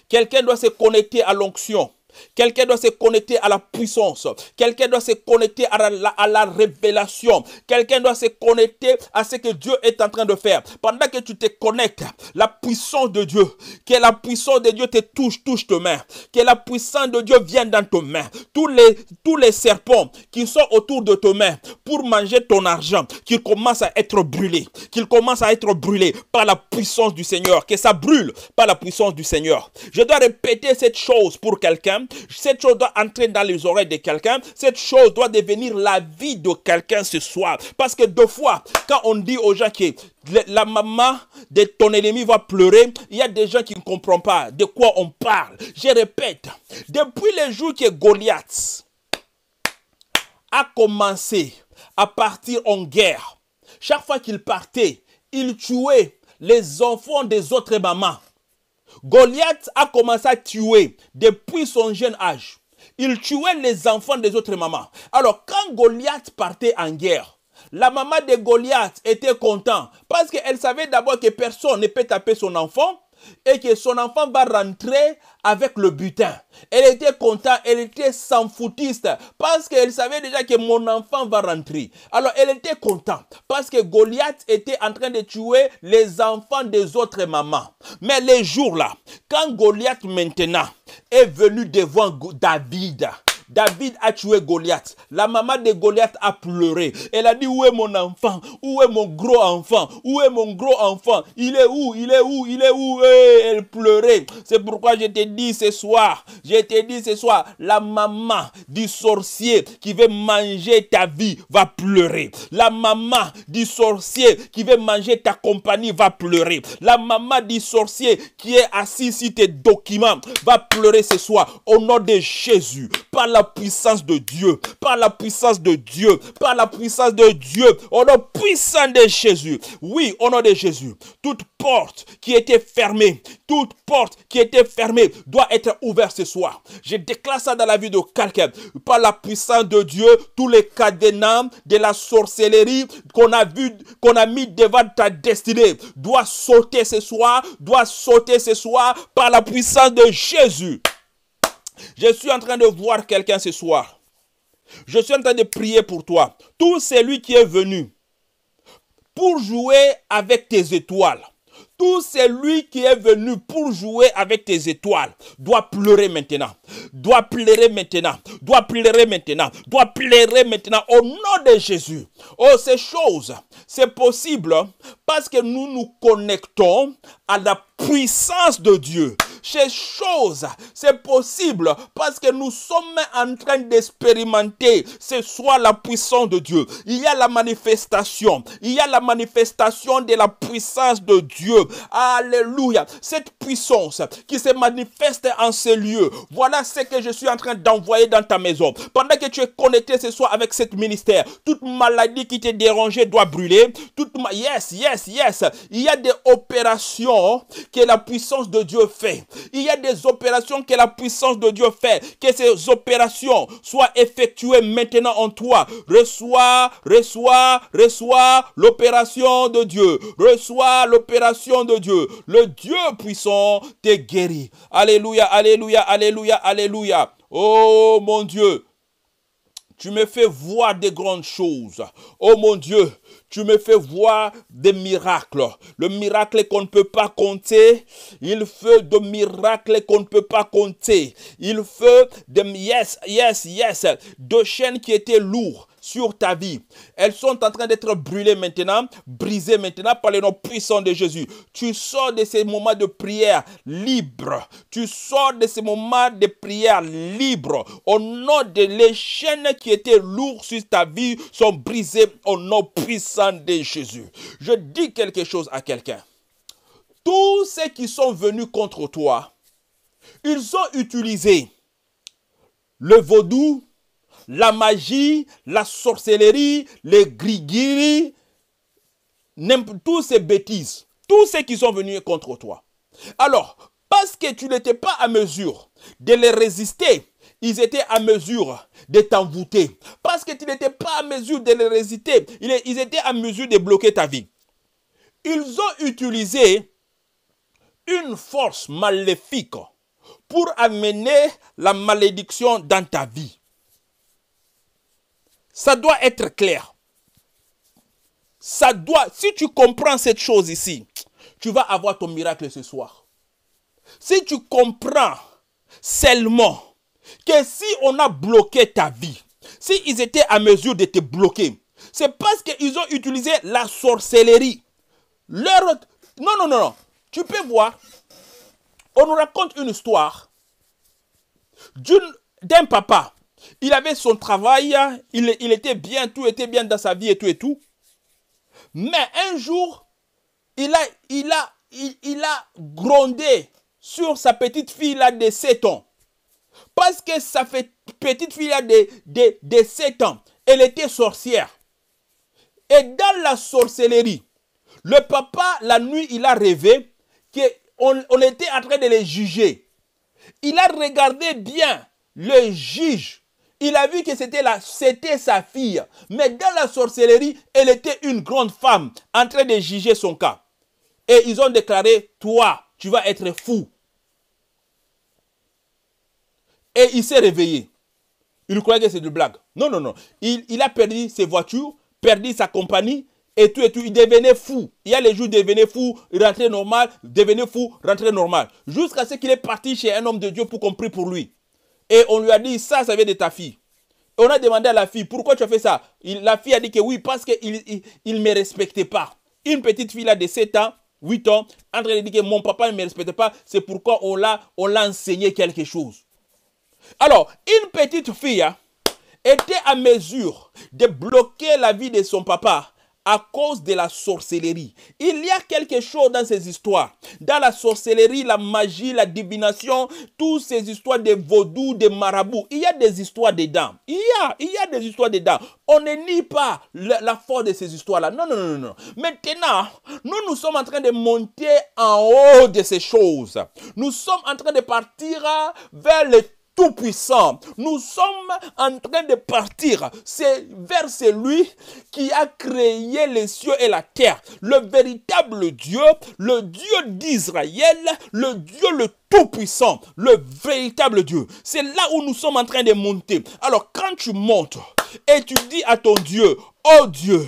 Quelqu'un doit se connecter à l'onction. Quelqu'un doit se connecter à la puissance. Quelqu'un doit se connecter à la, révélation. Quelqu'un doit se connecter à ce que Dieu est en train de faire. Pendant que tu te connectes, la puissance de Dieu, que la puissance de Dieu te touche, touche tes mains. Que la puissance de Dieu vienne dans tes mains. Tous les, tous les serpents qui sont autour de tes mains pour manger ton argent, qu'ils commencent à être brûlés. Qu'ils commencent à être brûlés par la puissance du Seigneur. Que ça brûle par la puissance du Seigneur. Je dois répéter cette chose pour quelqu'un cette chose doit entrer dans les oreilles de quelqu'un. Cette chose doit devenir la vie de quelqu'un ce soir. Parce que deux fois, quand on dit aux gens que la maman de ton ennemi va pleurer, il y a des gens qui ne comprennent pas de quoi on parle. Je répète, depuis le jour que Goliath a commencé à partir en guerre. Chaque fois qu'il partait, il tuait les enfants des autres mamans. Goliath a commencé à tuer depuis son jeune âge. Il tuait les enfants des autres mamans. Alors, quand Goliath partait en guerre, la maman de Goliath était contente parce qu'elle savait d'abord que personne ne peut taper son enfant et que son enfant va rentrer avec le butin. Elle était contente, elle était sans foutiste parce qu'elle savait déjà que mon enfant va rentrer. Alors elle était contente parce que Goliath était en train de tuer les enfants des autres mamans. Mais les jours-là, quand Goliath maintenant est venu devant David, David a tué Goliath. La maman de Goliath a pleuré. Elle a dit, où est mon enfant? Où est mon gros enfant? Où est mon gros enfant? Il est où? Il est où? Il est où? Et Elle pleurait. C'est pourquoi je te dis ce soir, je te dis ce soir, la maman du sorcier qui veut manger ta vie va pleurer. La maman du sorcier qui veut manger ta compagnie va pleurer. La maman du sorcier qui est assis sur tes documents va pleurer ce soir au nom de Jésus. Puissance de Dieu, par la puissance de Dieu, par la puissance de Dieu, au nom puissant de Jésus. Oui, au nom de Jésus, toute porte qui était fermée, toute porte qui était fermée doit être ouverte ce soir. Je déclare ça dans la vie de quelqu'un. Par la puissance de Dieu, tous les cadenas de la sorcellerie qu'on a vu, qu'on a mis devant ta destinée, doit sauter ce soir, doit sauter ce soir par la puissance de Jésus. Je suis en train de voir quelqu'un ce soir. Je suis en train de prier pour toi. Tout celui qui est venu pour jouer avec tes étoiles. Tout celui qui est venu pour jouer avec tes étoiles doit pleurer maintenant. Doit pleurer maintenant. Doit pleurer maintenant. Doit pleurer maintenant au nom de Jésus. Oh, ces choses, c'est possible parce que nous nous connectons à la puissance de Dieu. Ces choses, c'est possible parce que nous sommes en train d'expérimenter ce soit la puissance de Dieu. Il y a la manifestation. Il y a la manifestation de la puissance de Dieu. Alléluia. Cette puissance qui se manifeste en ce lieu. Voilà ce que je suis en train d'envoyer dans ta maison. Pendant que tu es connecté ce soir avec cette ministère, toute maladie qui te dérangeait doit brûler. Toute yes, yes, yes. Il y a des opérations que la puissance de Dieu fait. Il y a des opérations que la puissance de Dieu fait. Que ces opérations soient effectuées maintenant en toi. Reçois, reçois, reçois l'opération de Dieu. Reçois l'opération de Dieu. Le Dieu puissant te guérit. Alléluia, alléluia, alléluia, alléluia. Oh mon Dieu, tu me fais voir des grandes choses. Oh mon Dieu, tu me fais voir des miracles. Le miracle qu'on ne peut pas compter. Il fait de miracles qu'on ne peut pas compter. Il fait de yes, yes, yes, de chaînes qui étaient lourdes sur ta vie. Elles sont en train d'être brûlées maintenant, brisées maintenant par le nom puissant de Jésus. Tu sors de ces moments de prière libre. Tu sors de ces moments de prière libre. Au nom de les chaînes qui étaient lourdes sur ta vie sont brisées au nom puissant de Jésus. Je dis quelque chose à quelqu'un. Tous ceux qui sont venus contre toi, ils ont utilisé le vaudou, la magie, la sorcellerie, les griguiris, tous ces bêtises, tous ceux qui sont venus contre toi. Alors, parce que tu n'étais pas à mesure de les résister, ils étaient à mesure de t'envoûter. Parce que tu n'étais pas à mesure de les résister, ils étaient à mesure de bloquer ta vie. Ils ont utilisé une force maléfique pour amener la malédiction dans ta vie. Ça doit être clair. Ça doit, si tu comprends cette chose ici, tu vas avoir ton miracle ce soir. Si tu comprends seulement que si on a bloqué ta vie, si ils étaient à mesure de te bloquer, c'est parce qu'ils ont utilisé la sorcellerie. Leur... Non, non, non, non. Tu peux voir, on nous raconte une histoire d'un papa. Il avait son travail, il, il était bien, tout était bien dans sa vie et tout et tout. Mais un jour, il a, grondé sur sa petite fille de 7 ans. Parce que sa petite fille de, de 7 ans, elle était sorcière. Et dans la sorcellerie, le papa, la nuit, il a rêvé qu'on on était en train de les juger. Il a regardé bien le juge. Il a vu que c'était sa fille. Mais dans la sorcellerie, elle était une grande femme en train de juger son cas. Et ils ont déclaré, toi, tu vas être fou. Et il s'est réveillé. Il croyait que c'est du blague. Non, non, non. Il, a perdu ses voitures, perdu sa compagnie et tout et tout. Il devenait fou. Il y a les jours, il devenait fou, rentrait normal, devenait fou, rentrait normal. Jusqu'à ce qu'il est parti chez un homme de Dieu pour qu'on prie pour lui. Et on lui a dit, ça, ça vient de ta fille. Et on a demandé à la fille, pourquoi tu as fait ça? La fille a dit que oui, parce qu'il ne il, me respectait pas. Une petite fille là de 7 ans, 8 ans, en train de dire que mon papa ne me respectait pas, c'est pourquoi on l'a enseigné quelque chose. Alors, une petite fille hein, était à mesure de bloquer la vie de son papa à cause de la sorcellerie. Il y a quelque chose dans ces histoires. Dans la sorcellerie, la magie, la divination, toutes ces histoires de vaudou, de marabouts. Il y a des histoires dedans. Il y a, il y a des histoires dedans. On ne nie pas la, la force de ces histoires-là. Non, non, non, non. Maintenant, nous, nous sommes en train de monter en haut de ces choses. Nous sommes en train de partir vers le tout-puissant. Nous sommes en train de partir. C'est vers celui qui a créé les cieux et la terre. Le véritable Dieu, le Dieu d'Israël, le Dieu le tout-puissant, le véritable Dieu. C'est là où nous sommes en train de monter. Alors quand tu montes et tu dis à ton Dieu, oh Dieu,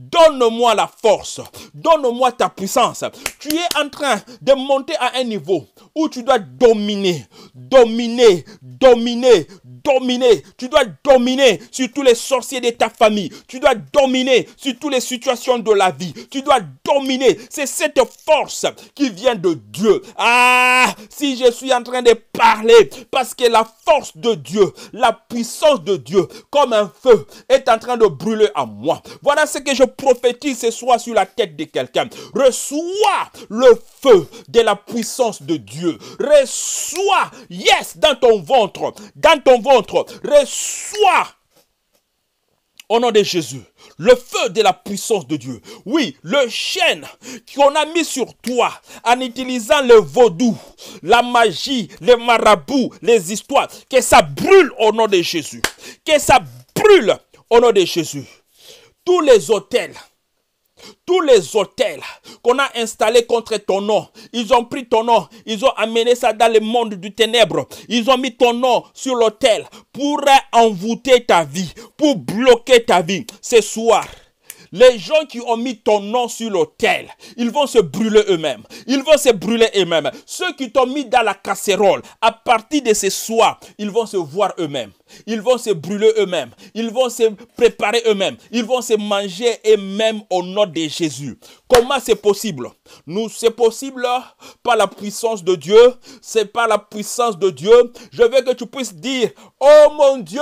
Donne-moi la force. Donne-moi ta puissance. Tu es en train de monter à un niveau où tu dois dominer, dominer, dominer, dominer. Tu dois dominer sur tous les sorciers de ta famille. Tu dois dominer sur toutes les situations de la vie. Tu dois dominer. C'est cette force qui vient de Dieu. Ah, si je suis en train de parler, parce que la force de Dieu, la puissance de Dieu, comme un feu, est en train de brûler en moi. Voilà ce que je prophétise ce soir sur la tête de quelqu'un. Reçois le feu de la puissance de Dieu. Reçois, yes, dans ton ventre, dans ton ventre, reçois au nom de Jésus, le feu de la puissance de Dieu. Oui, le chêne qu'on a mis sur toi en utilisant le vaudou, la magie, les marabouts, les histoires, que ça brûle au nom de Jésus. Que ça brûle au nom de Jésus. Tous les hôtels, tous les hôtels qu'on a installés contre ton nom, ils ont pris ton nom, ils ont amené ça dans le monde du ténèbre. Ils ont mis ton nom sur l'hôtel pour envoûter ta vie, pour bloquer ta vie. Ce soir, les gens qui ont mis ton nom sur l'autel, ils vont se brûler eux-mêmes. Ils vont se brûler eux-mêmes. Ceux qui t'ont mis dans la casserole, à partir de ce soir, ils vont se voir eux-mêmes. Ils vont se brûler eux-mêmes. Ils vont se préparer eux-mêmes. Ils vont se manger eux-mêmes au nom de Jésus. Comment c'est possible? Nous, c'est possible par la puissance de Dieu. C'est par la puissance de Dieu. Je veux que tu puisses dire, oh mon Dieu,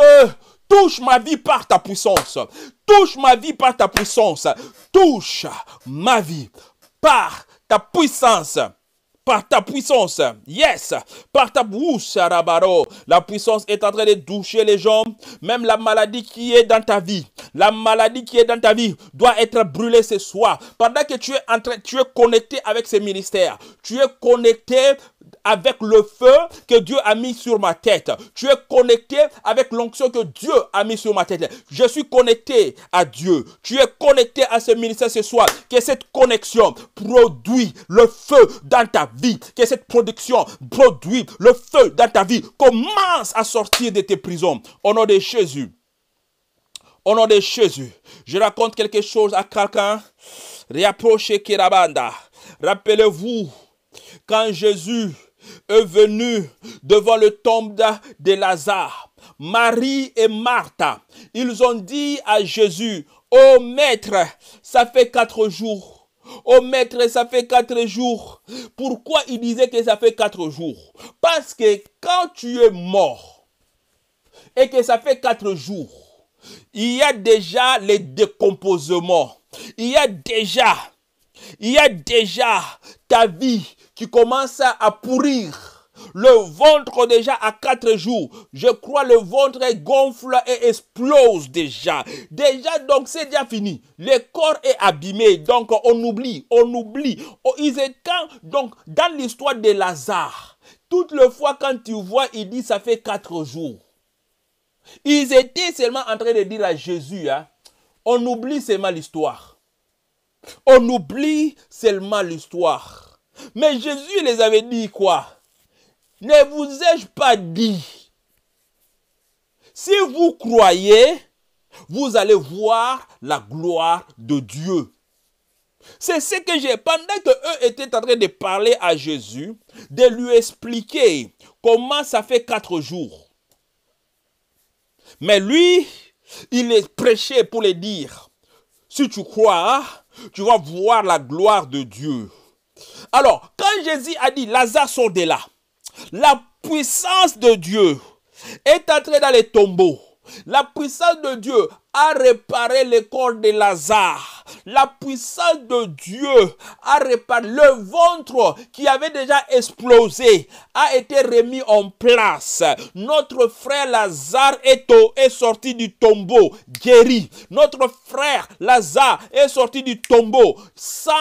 Touche ma vie par ta puissance. Touche ma vie par ta puissance. Touche ma vie par ta puissance. Par ta puissance. Yes. Par ta bouche, La puissance est en train de toucher les gens. Même la maladie qui est dans ta vie. La maladie qui est dans ta vie doit être brûlée ce soir. Pendant que tu es en train, tu es connecté avec ces ministères. Tu es connecté avec le feu que Dieu a mis sur ma tête. Tu es connecté avec l'onction que Dieu a mis sur ma tête. Je suis connecté à Dieu. Tu es connecté à ce ministère ce soir. Que cette connexion produit le feu dans ta vie. Que cette production produit le feu dans ta vie. Commence à sortir de tes prisons. Au nom de Jésus. Au nom de Jésus. Je raconte quelque chose à quelqu'un. Réapprochez Kirabanda. Rappelez-vous quand Jésus est venu devant le tombe de Lazare, Marie et Martha, ils ont dit à Jésus, Oh maître, ça fait quatre jours. Oh maître, ça fait quatre jours. Pourquoi il disait que ça fait quatre jours? Parce que quand tu es mort et que ça fait quatre jours, il y a déjà les décomposements. Il y a déjà, il y a déjà ta vie qui commence à pourrir. le ventre déjà à quatre jours. Je crois le ventre gonfle et explose déjà. Déjà, donc c'est déjà fini. Le corps est abîmé, donc on oublie, on oublie. Oh, ils étaient donc dans l'histoire de Lazare. Toutes les fois quand tu vois, il dit ça fait quatre jours. Ils étaient seulement en train de dire à Jésus, hein, on oublie seulement l'histoire. On oublie seulement l'histoire. Mais Jésus les avait dit quoi? Ne vous ai-je pas dit? Si vous croyez, vous allez voir la gloire de Dieu. C'est ce que j'ai, pendant que eux étaient en train de parler à Jésus, de lui expliquer comment ça fait quatre jours. Mais lui, il est prêché pour les dire, si tu crois, tu vas voir la gloire de Dieu. Alors, quand Jésus a dit, Lazare sort de là, la puissance de Dieu est entrée dans les tombeaux. La puissance de Dieu a réparé le corps de Lazare. La puissance de Dieu a réparé le ventre qui avait déjà explosé, a été remis en place. Notre frère Lazare est, sorti du tombeau, guéri. Notre frère Lazare est sorti du tombeau sans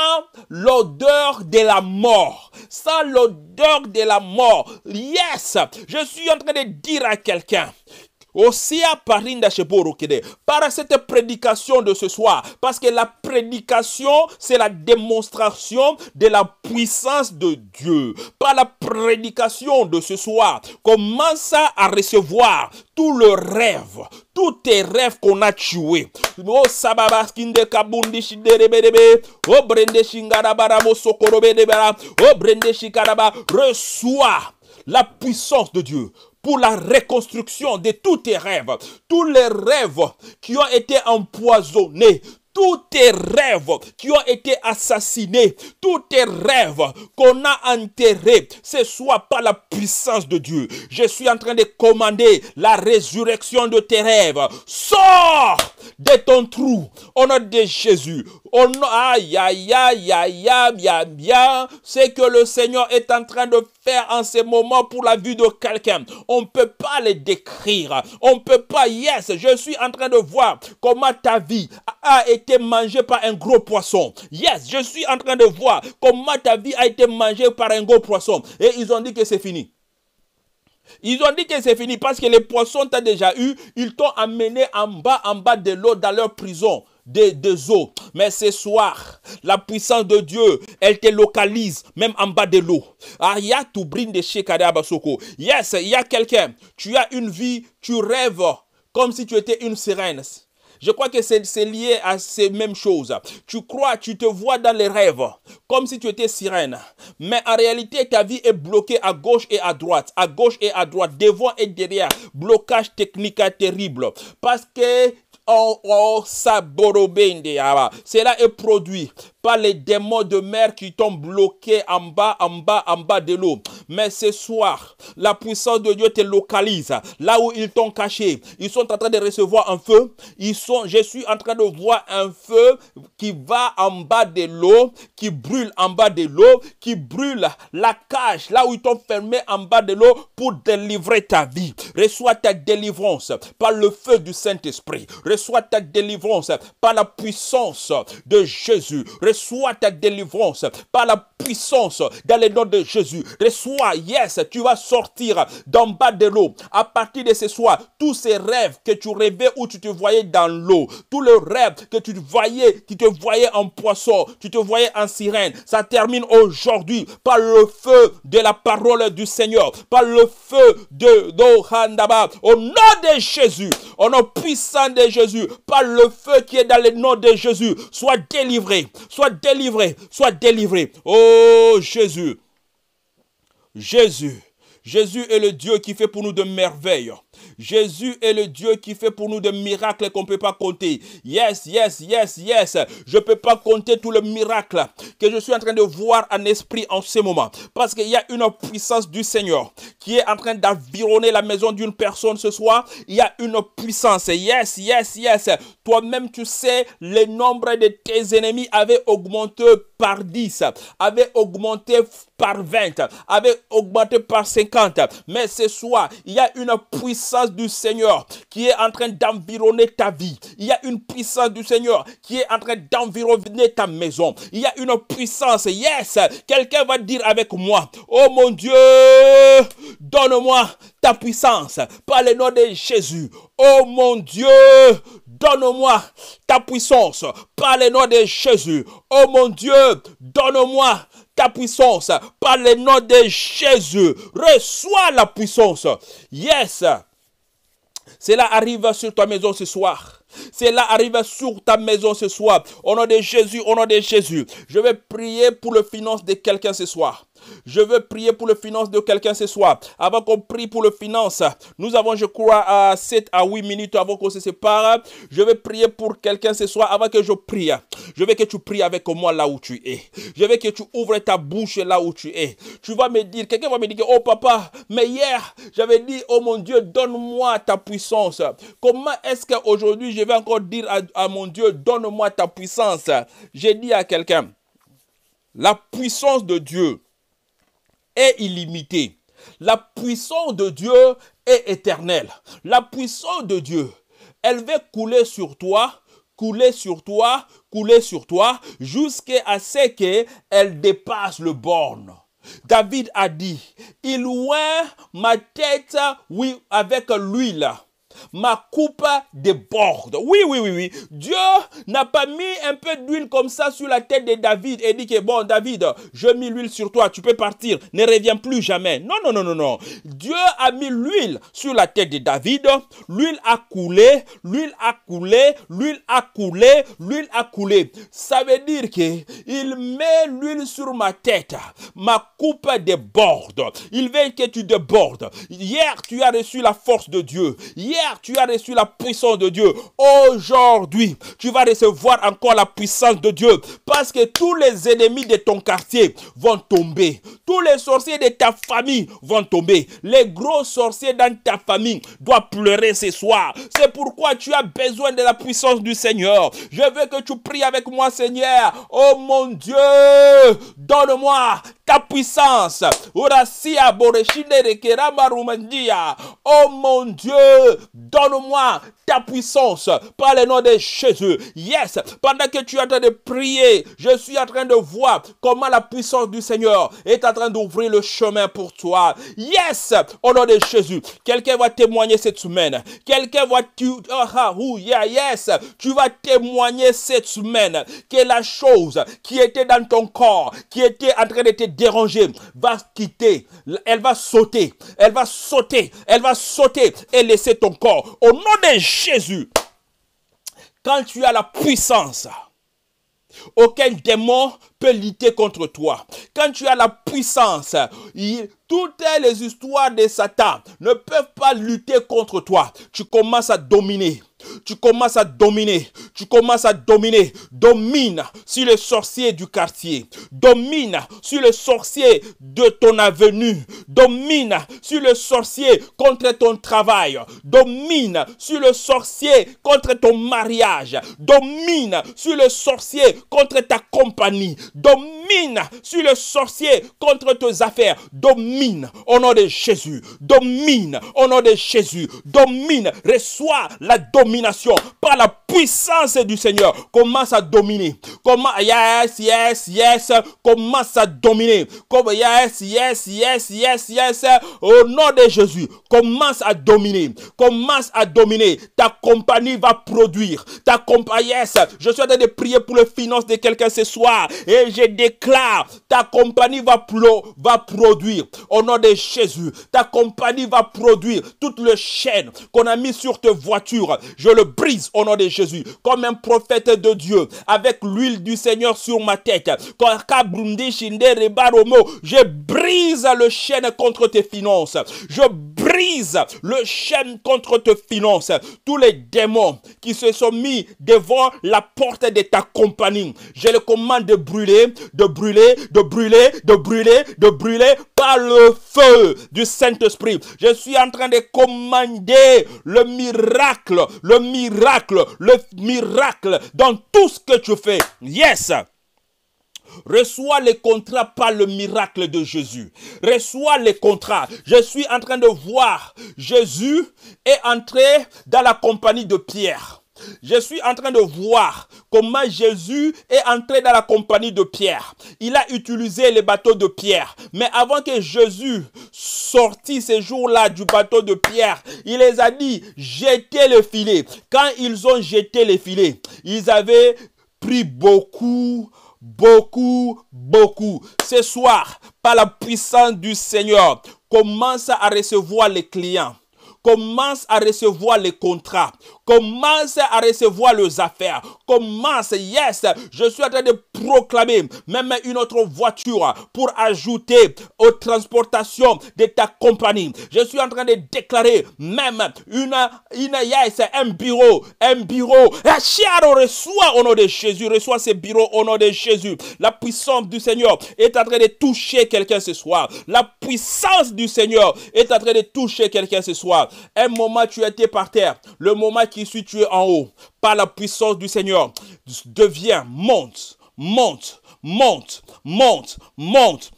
l'odeur de la mort. Sans l'odeur de la mort. Yes, je suis en train de dire à quelqu'un par cette prédication de ce soir, parce que la prédication, c'est la démonstration de la puissance de Dieu. Par la prédication de ce soir, commence à recevoir tout le rêve, tous tes rêves qu'on a tués. Oh oh oh reçois la puissance de Dieu pour la reconstruction de tous tes rêves, tous les rêves qui ont été empoisonnés, tous tes rêves qui ont été assassinés, tous tes rêves qu'on a enterrés, ce soit par la puissance de Dieu. Je suis en train de commander la résurrection de tes rêves. Sors de ton trou au nom de Jésus. Au nom, aïe, aïe, aïe, aïe, aïe, aïe, C'est que le Seigneur est en train de faire en ce moment pour la vie de quelqu'un. On ne peut pas les décrire. On ne peut pas, yes, je suis en train de voir comment ta vie a été mangé par un gros poisson. Yes, je suis en train de voir comment ta vie a été mangée par un gros poisson. Et ils ont dit que c'est fini. Ils ont dit que c'est fini parce que les poissons t'ont déjà eu. Ils t'ont amené en bas, en bas de l'eau dans leur prison des, eaux. Mais ce soir, la puissance de Dieu, elle te localise même en bas de l'eau. Ah, Yes, il y a quelqu'un. Tu as une vie, tu rêves comme si tu étais une sirène. Je crois que c'est lié à ces mêmes choses. Tu crois, tu te vois dans les rêves, comme si tu étais sirène. Mais en réalité, ta vie est bloquée à gauche et à droite, à gauche et à droite, devant et derrière. Blocage technique terrible. Parce que Cela est produit par les démons de mer qui t'ont bloqué en bas, en bas, en bas de l'eau. Mais ce soir, la puissance de Dieu te localise. Là où ils t'ont caché, ils sont en train de recevoir un feu. Ils sont, je suis en train de voir un feu qui va en bas de l'eau, qui brûle en bas de l'eau, qui brûle la cage, là où ils t'ont fermé en bas de l'eau pour délivrer ta vie. Reçois ta délivrance par le feu du Saint-Esprit. Reçois ta délivrance par la puissance de Jésus. Reçois ta délivrance par la puissance dans le nom de Jésus. Reçois, yes, tu vas sortir d'en bas de l'eau. À partir de ce soir, tous ces rêves que tu rêvais où tu te voyais dans l'eau, tous les rêves que tu voyais, qui te voyais en poisson, tu te voyais en sirène, ça termine aujourd'hui par le feu de la parole du Seigneur, par le feu de Dohandaba, au nom de Jésus, au nom puissant de Jésus, par le feu qui est dans le nom de Jésus, sois délivré, sois délivré, sois délivré. Oh Jésus, Jésus, Jésus est le Dieu qui fait pour nous de merveilles. Jésus est le Dieu qui fait pour nous des miracles qu'on ne peut pas compter. Yes, yes, yes, yes. Je ne peux pas compter tout le miracle que je suis en train de voir en esprit en ce moment. Parce qu'il y a une puissance du Seigneur qui est en train d'environner la maison d'une personne ce soir. Il y a une puissance. Yes, yes, yes. Toi-même, tu sais, le nombre de tes ennemis avait augmenté par 10, avait augmenté par 20, avait augmenté par 50. Mais ce soir, il y a une puissance du Seigneur qui est en train d'environner ta vie. Il y a une puissance du Seigneur qui est en train d'environner ta maison. Il y a une puissance. Yes, quelqu'un va dire avec moi, oh mon Dieu, donne-moi ta puissance par le nom de Jésus. Oh mon Dieu, donne-moi ta puissance par le nom de Jésus. Oh mon Dieu, donne-moi ta puissance par le nom de Jésus. Reçois la puissance. Yes. Cela arrive sur ta maison ce soir. Cela arrive sur ta maison ce soir. Au nom de Jésus, au nom de Jésus. Je vais prier pour le finance de quelqu'un ce soir. Je veux prier pour le finance de quelqu'un ce soir. Avant qu'on prie pour le finance, nous avons, je crois, à 7 à 8 minutes avant qu'on se sépare. Je vais prier pour quelqu'un ce soir avant que je prie. Je veux que tu pries avec moi là où tu es. Je veux que tu ouvres ta bouche là où tu es. Tu vas me dire, quelqu'un va me dire, oh papa, mais hier, j'avais dit, oh mon Dieu, donne-moi ta puissance. Comment est-ce qu'aujourd'hui, je vais encore dire à, à mon Dieu, donne-moi ta puissance? J'ai dit à quelqu'un, la puissance de Dieu est. La puissance de Dieu est éternelle. La puissance de Dieu, elle va couler sur toi, couler sur toi, couler sur toi, jusqu'à ce qu'elle dépasse le borne. David a dit, il oint ma tête, avec l'huile ma coupe déborde. Oui, oui, oui, oui. Dieu n'a pas mis un peu d'huile comme ça sur la tête de David et dit que bon, David, je mis l'huile sur toi, tu peux partir, ne reviens plus jamais. Non, non, non, non, non. Dieu a mis l'huile sur la tête de David, l'huile a coulé, l'huile a coulé, l'huile a coulé, l'huile a coulé. Ça veut dire que il met l'huile sur ma tête, ma coupe déborde. Il veut que tu débordes. Hier, tu as reçu la force de Dieu. Hier, tu as reçu la puissance de Dieu. Aujourd'hui, tu vas recevoir encore la puissance de Dieu. Parce que tous les ennemis de ton quartier vont tomber. Tous les sorciers de ta famille vont tomber. Les gros sorciers dans ta famille doivent pleurer ce soir. C'est pourquoi tu as besoin de la puissance du Seigneur. Je veux que tu pries avec moi, Seigneur. Oh mon Dieu, donne-moi ta puissance. Oh mon Dieu, donne-moi ta puissance par le nom de Jésus. Yes, pendant que tu es en train de prier, je suis en train de voir comment la puissance du Seigneur est en train d'ouvrir le chemin pour toi. Yes, au nom de Jésus. Quelqu'un va témoigner cette semaine. Quelqu'un va tu oh, yeah, yes, tu vas témoigner cette semaine que la chose qui était dans ton corps, qui était en train de te déranger, va quitter. Elle va sauter. Elle va sauter. Elle va sauter et laisser ton corps. Au nom de Jésus, quand tu as la puissance, aucun démon peut lutter contre toi. Quand tu as la puissance, toutes les histoires de Satan ne peuvent pas lutter contre toi. Tu commences à dominer. Tu commences à dominer. Tu commences à dominer. Domine sur le sorcier du quartier. Domine sur le sorcier de ton avenue. Domine sur le sorcier contre ton travail. Domine sur le sorcier contre ton mariage. Domine sur le sorcier contre ta compagnie. Domine sur le sorcier contre tes affaires. Domine au nom de Jésus. Domine au nom de Jésus. Domine. Reçois la domination par la puissance du Seigneur. Commence à dominer. Comment, yes, yes, yes. Commence à dominer. Comme, yes, yes, yes, yes, yes. Au nom de Jésus. Commence à dominer. Commence à dominer. Ta compagnie va produire. Ta compagnie. Je suis en train de prier pour les finances de quelqu'un ce soir. Et je déclare ta compagnie va, va produire. Au nom de Jésus, ta compagnie va produire toute le chaîne qu'on a mis sur ta voiture. Je le brise au nom de Jésus. Comme un prophète de Dieu, avec l'huile du Seigneur sur ma tête. Je brise le chaîne contre tes finances. Le chaîne contre tes finances. Tous les démons qui se sont mis devant la porte de ta compagnie. Je le commande de brûler, de brûler, de brûler, de brûler, de brûler par le feu du Saint-Esprit. Je suis en train de commander le miracle, le miracle, le miracle dans tout ce que tu fais. Yes! Reçois les contrats par le miracle de Jésus. Reçois les contrats. Je suis en train de voir Jésus est entré dans la compagnie de Pierre. Je suis en train de voir comment Jésus est entré dans la compagnie de Pierre. Il a utilisé les bateaux de Pierre. Mais avant que Jésus sortit ces jours-là du bateau de Pierre, il les a dit, jetez le filet. Quand ils ont jeté les filets, ils avaient pris beaucoup beaucoup, beaucoup. Ce soir, par la puissance du Seigneur, commence à recevoir les clients commence à recevoir les contrats, commence à recevoir les affaires, commence, yes, je suis en train de proclamer même une autre voiture pour ajouter aux transportations de ta compagnie. Je suis en train de déclarer même une, une yes, un bureau, un bureau. Chiaro reçoit au nom de Jésus, reçoit ce bureau au nom de Jésus. La puissance du Seigneur est en train de toucher quelqu'un ce soir. La puissance du Seigneur est en train de toucher quelqu'un ce soir. Un moment tu étais par terre, le moment qui suit tu es en haut. Par la puissance du Seigneur, deviens, monte, monte, monte, monte, monte,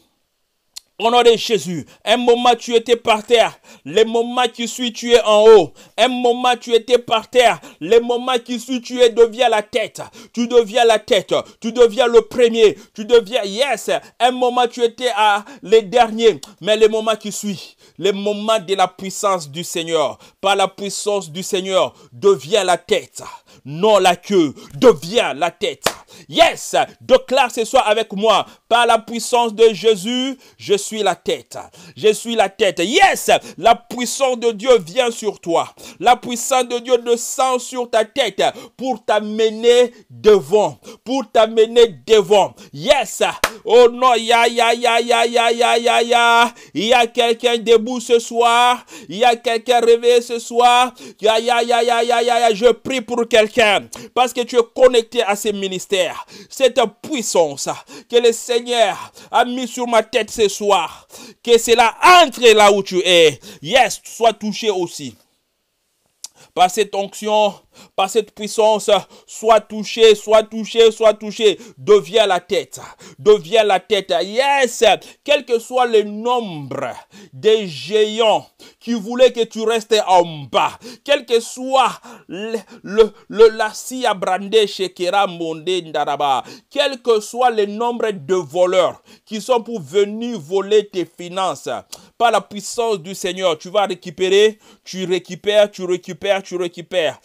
au nom de Jésus, un moment tu étais par terre, les moments qui suivent tu es en haut. Un moment tu étais par terre, les moments qui suivent tu es deviens la tête. Tu deviens la tête, tu deviens le premier, tu deviens yes. Un moment tu étais à les derniers, mais les moments qui suivent, les moments de la puissance du Seigneur, par la puissance du Seigneur, deviens la tête, non la queue, deviens la tête. Yes, déclare ce soir avec moi, par la puissance de Jésus, je suis la tête. Je suis la tête. Yes, la puissance de Dieu vient sur toi. La puissance de Dieu descend sur ta tête pour t'amener devant. Pour t'amener devant. Yes. Oh non, ya, ya, ya, ya, ya, ya, ya, ya. Il y a quelqu'un debout ce soir. Il y a quelqu'un réveillé ce soir. Ya, ya, ya, ya, ya, ya, ya. Je prie pour quelqu'un. Parce que tu es connecté à ces Cette puissance que le Seigneur a mis sur ma tête ce soir. Que cela entre là où tu es. Yes, sois touché aussi. Par cette onction, par cette puissance, soit touché, soit touché, soit touché. Deviens la tête. Deviens la tête. Yes, quel que soit le nombre des géants qui voulaient que tu restes en bas, quel que soit le, le, le la brandé chez Ndaraba, quel que soit le nombre de voleurs qui sont pour venir voler tes finances, par la puissance du Seigneur, tu vas récupérer, tu récupères, tu récupères, tu récupères.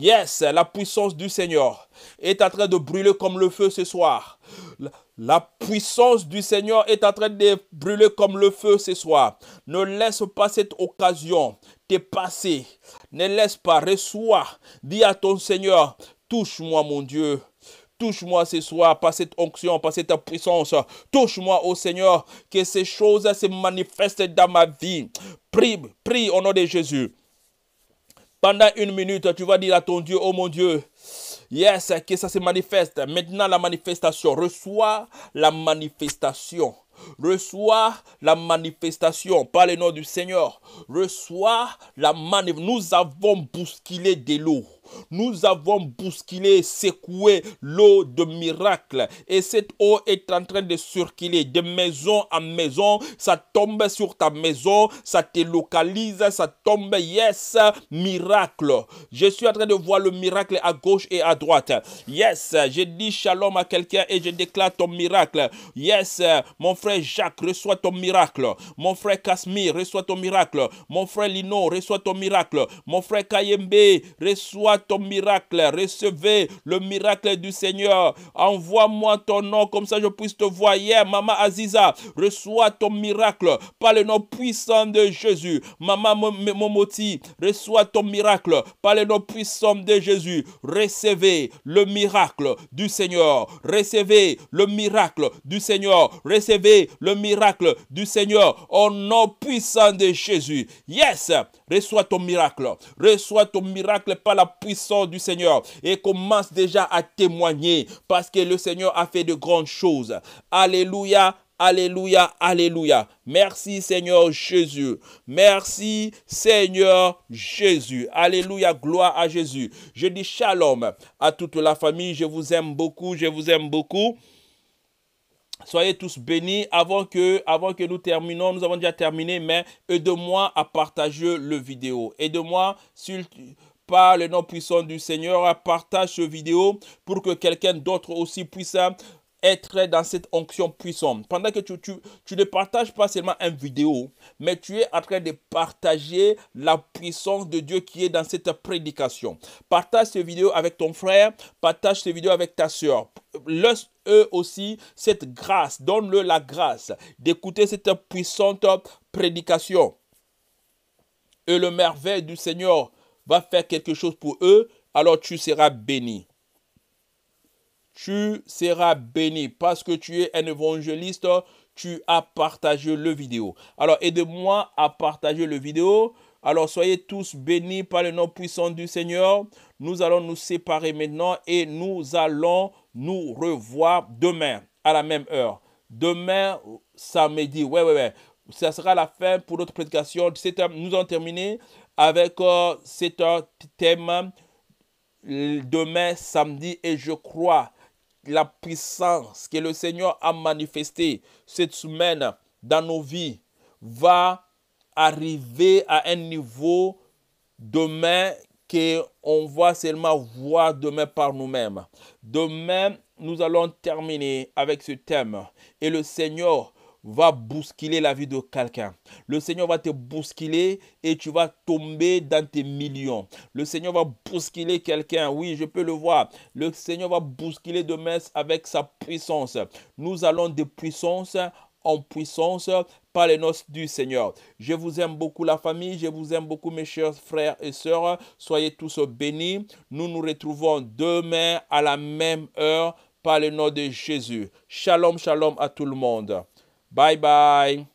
Yes, la puissance du Seigneur est en train de brûler comme le feu ce soir. La puissance du Seigneur est en train de brûler comme le feu ce soir. Ne laisse pas cette occasion te passer. Ne laisse pas, reçois. Dis à ton Seigneur, touche-moi mon Dieu. Touche-moi ce soir par cette onction, par cette puissance. Touche-moi, au Seigneur, que ces choses se manifestent dans ma vie. Prie, prie au nom de Jésus. Pendant une minute, tu vas dire à ton Dieu, oh mon Dieu, yes, que ça se manifeste. Maintenant, la manifestation. Reçois la manifestation. Reçois la manifestation par le nom du Seigneur. Reçois la manifestation. Nous avons bousculé de l'eau. Nous avons bousculé, secoué l'eau de miracle. Et cette eau est en train de circuler de maison en maison. Ça tombe sur ta maison, ça te localise, ça tombe. Yes, miracle. Je suis en train de voir le miracle à gauche et à droite. Yes, je dis shalom à quelqu'un et je déclare ton miracle. Yes, mon frère Jacques, reçois ton miracle. Mon frère Casmir, reçois ton miracle. Mon frère Lino, reçois ton miracle. Mon frère Kayembe, reçois ton miracle, recevez le miracle du Seigneur. Envoie-moi ton nom comme ça je puisse te voir. hier. Maman Aziza, reçois ton miracle par le nom puissant de Jésus. Maman Momoti, reçois ton miracle par le nom puissant de Jésus. Recevez le miracle du Seigneur. Recevez le miracle du Seigneur. Recevez le miracle du Seigneur au nom puissant de Jésus. Yes, reçois ton miracle. Reçois ton miracle par la puissance du Seigneur et commence déjà à témoigner parce que le Seigneur a fait de grandes choses. Alléluia. Alléluia, alléluia. Merci Seigneur Jésus. Merci Seigneur Jésus. Alléluia, gloire à Jésus. Je dis shalom à toute la famille. Je vous aime beaucoup, je vous aime beaucoup. Soyez tous bénis. Avant que, nous terminons, nous avons déjà terminé, mais aide-moi à partager le vidéo. Aide-moi par le nom puissant du Seigneur à partager ce vidéo pour que quelqu'un d'autre aussi puisse être dans cette onction puissante. Pendant que tu, tu, tu, ne partages pas seulement une vidéo, mais tu es en train de partager la puissance de Dieu qui est dans cette prédication. Partage cette vidéo avec ton frère, partage cette vidéo avec ta soeur. Laisse eux aussi cette grâce, donne-le la grâce d'écouter cette puissante prédication. Et le merveille du Seigneur va faire quelque chose pour eux, alors tu seras béni tu seras béni parce que tu es un évangéliste, tu as partagé le vidéo. Alors aide-moi à partager le vidéo. Alors soyez tous bénis par le nom puissant du Seigneur. Nous allons nous séparer maintenant et nous allons nous revoir demain à la même heure. Demain, samedi. Ouais, ouais, ouais. Ça sera la fin pour notre prédication. Nous allons terminer avec euh, cet thème demain, samedi. Et je crois la puissance que le Seigneur a manifestée cette semaine dans nos vies va arriver à un niveau demain qu'on va seulement voir demain par nous-mêmes. Demain, nous allons terminer avec ce thème. Et le Seigneur va bousculer la vie de quelqu'un. Le Seigneur va te bousculer et tu vas tomber dans tes millions. Le Seigneur va bousculer quelqu'un. Oui, je peux le voir. Le Seigneur va bousculer demain avec sa puissance. Nous allons de puissance en puissance par les noces du Seigneur. Je vous aime beaucoup la famille, je vous aime beaucoup mes chers frères et sœurs. Soyez tous bénis. Nous nous retrouvons demain à la même heure par le nom de Jésus. Shalom, shalom à tout le monde. Bye bye.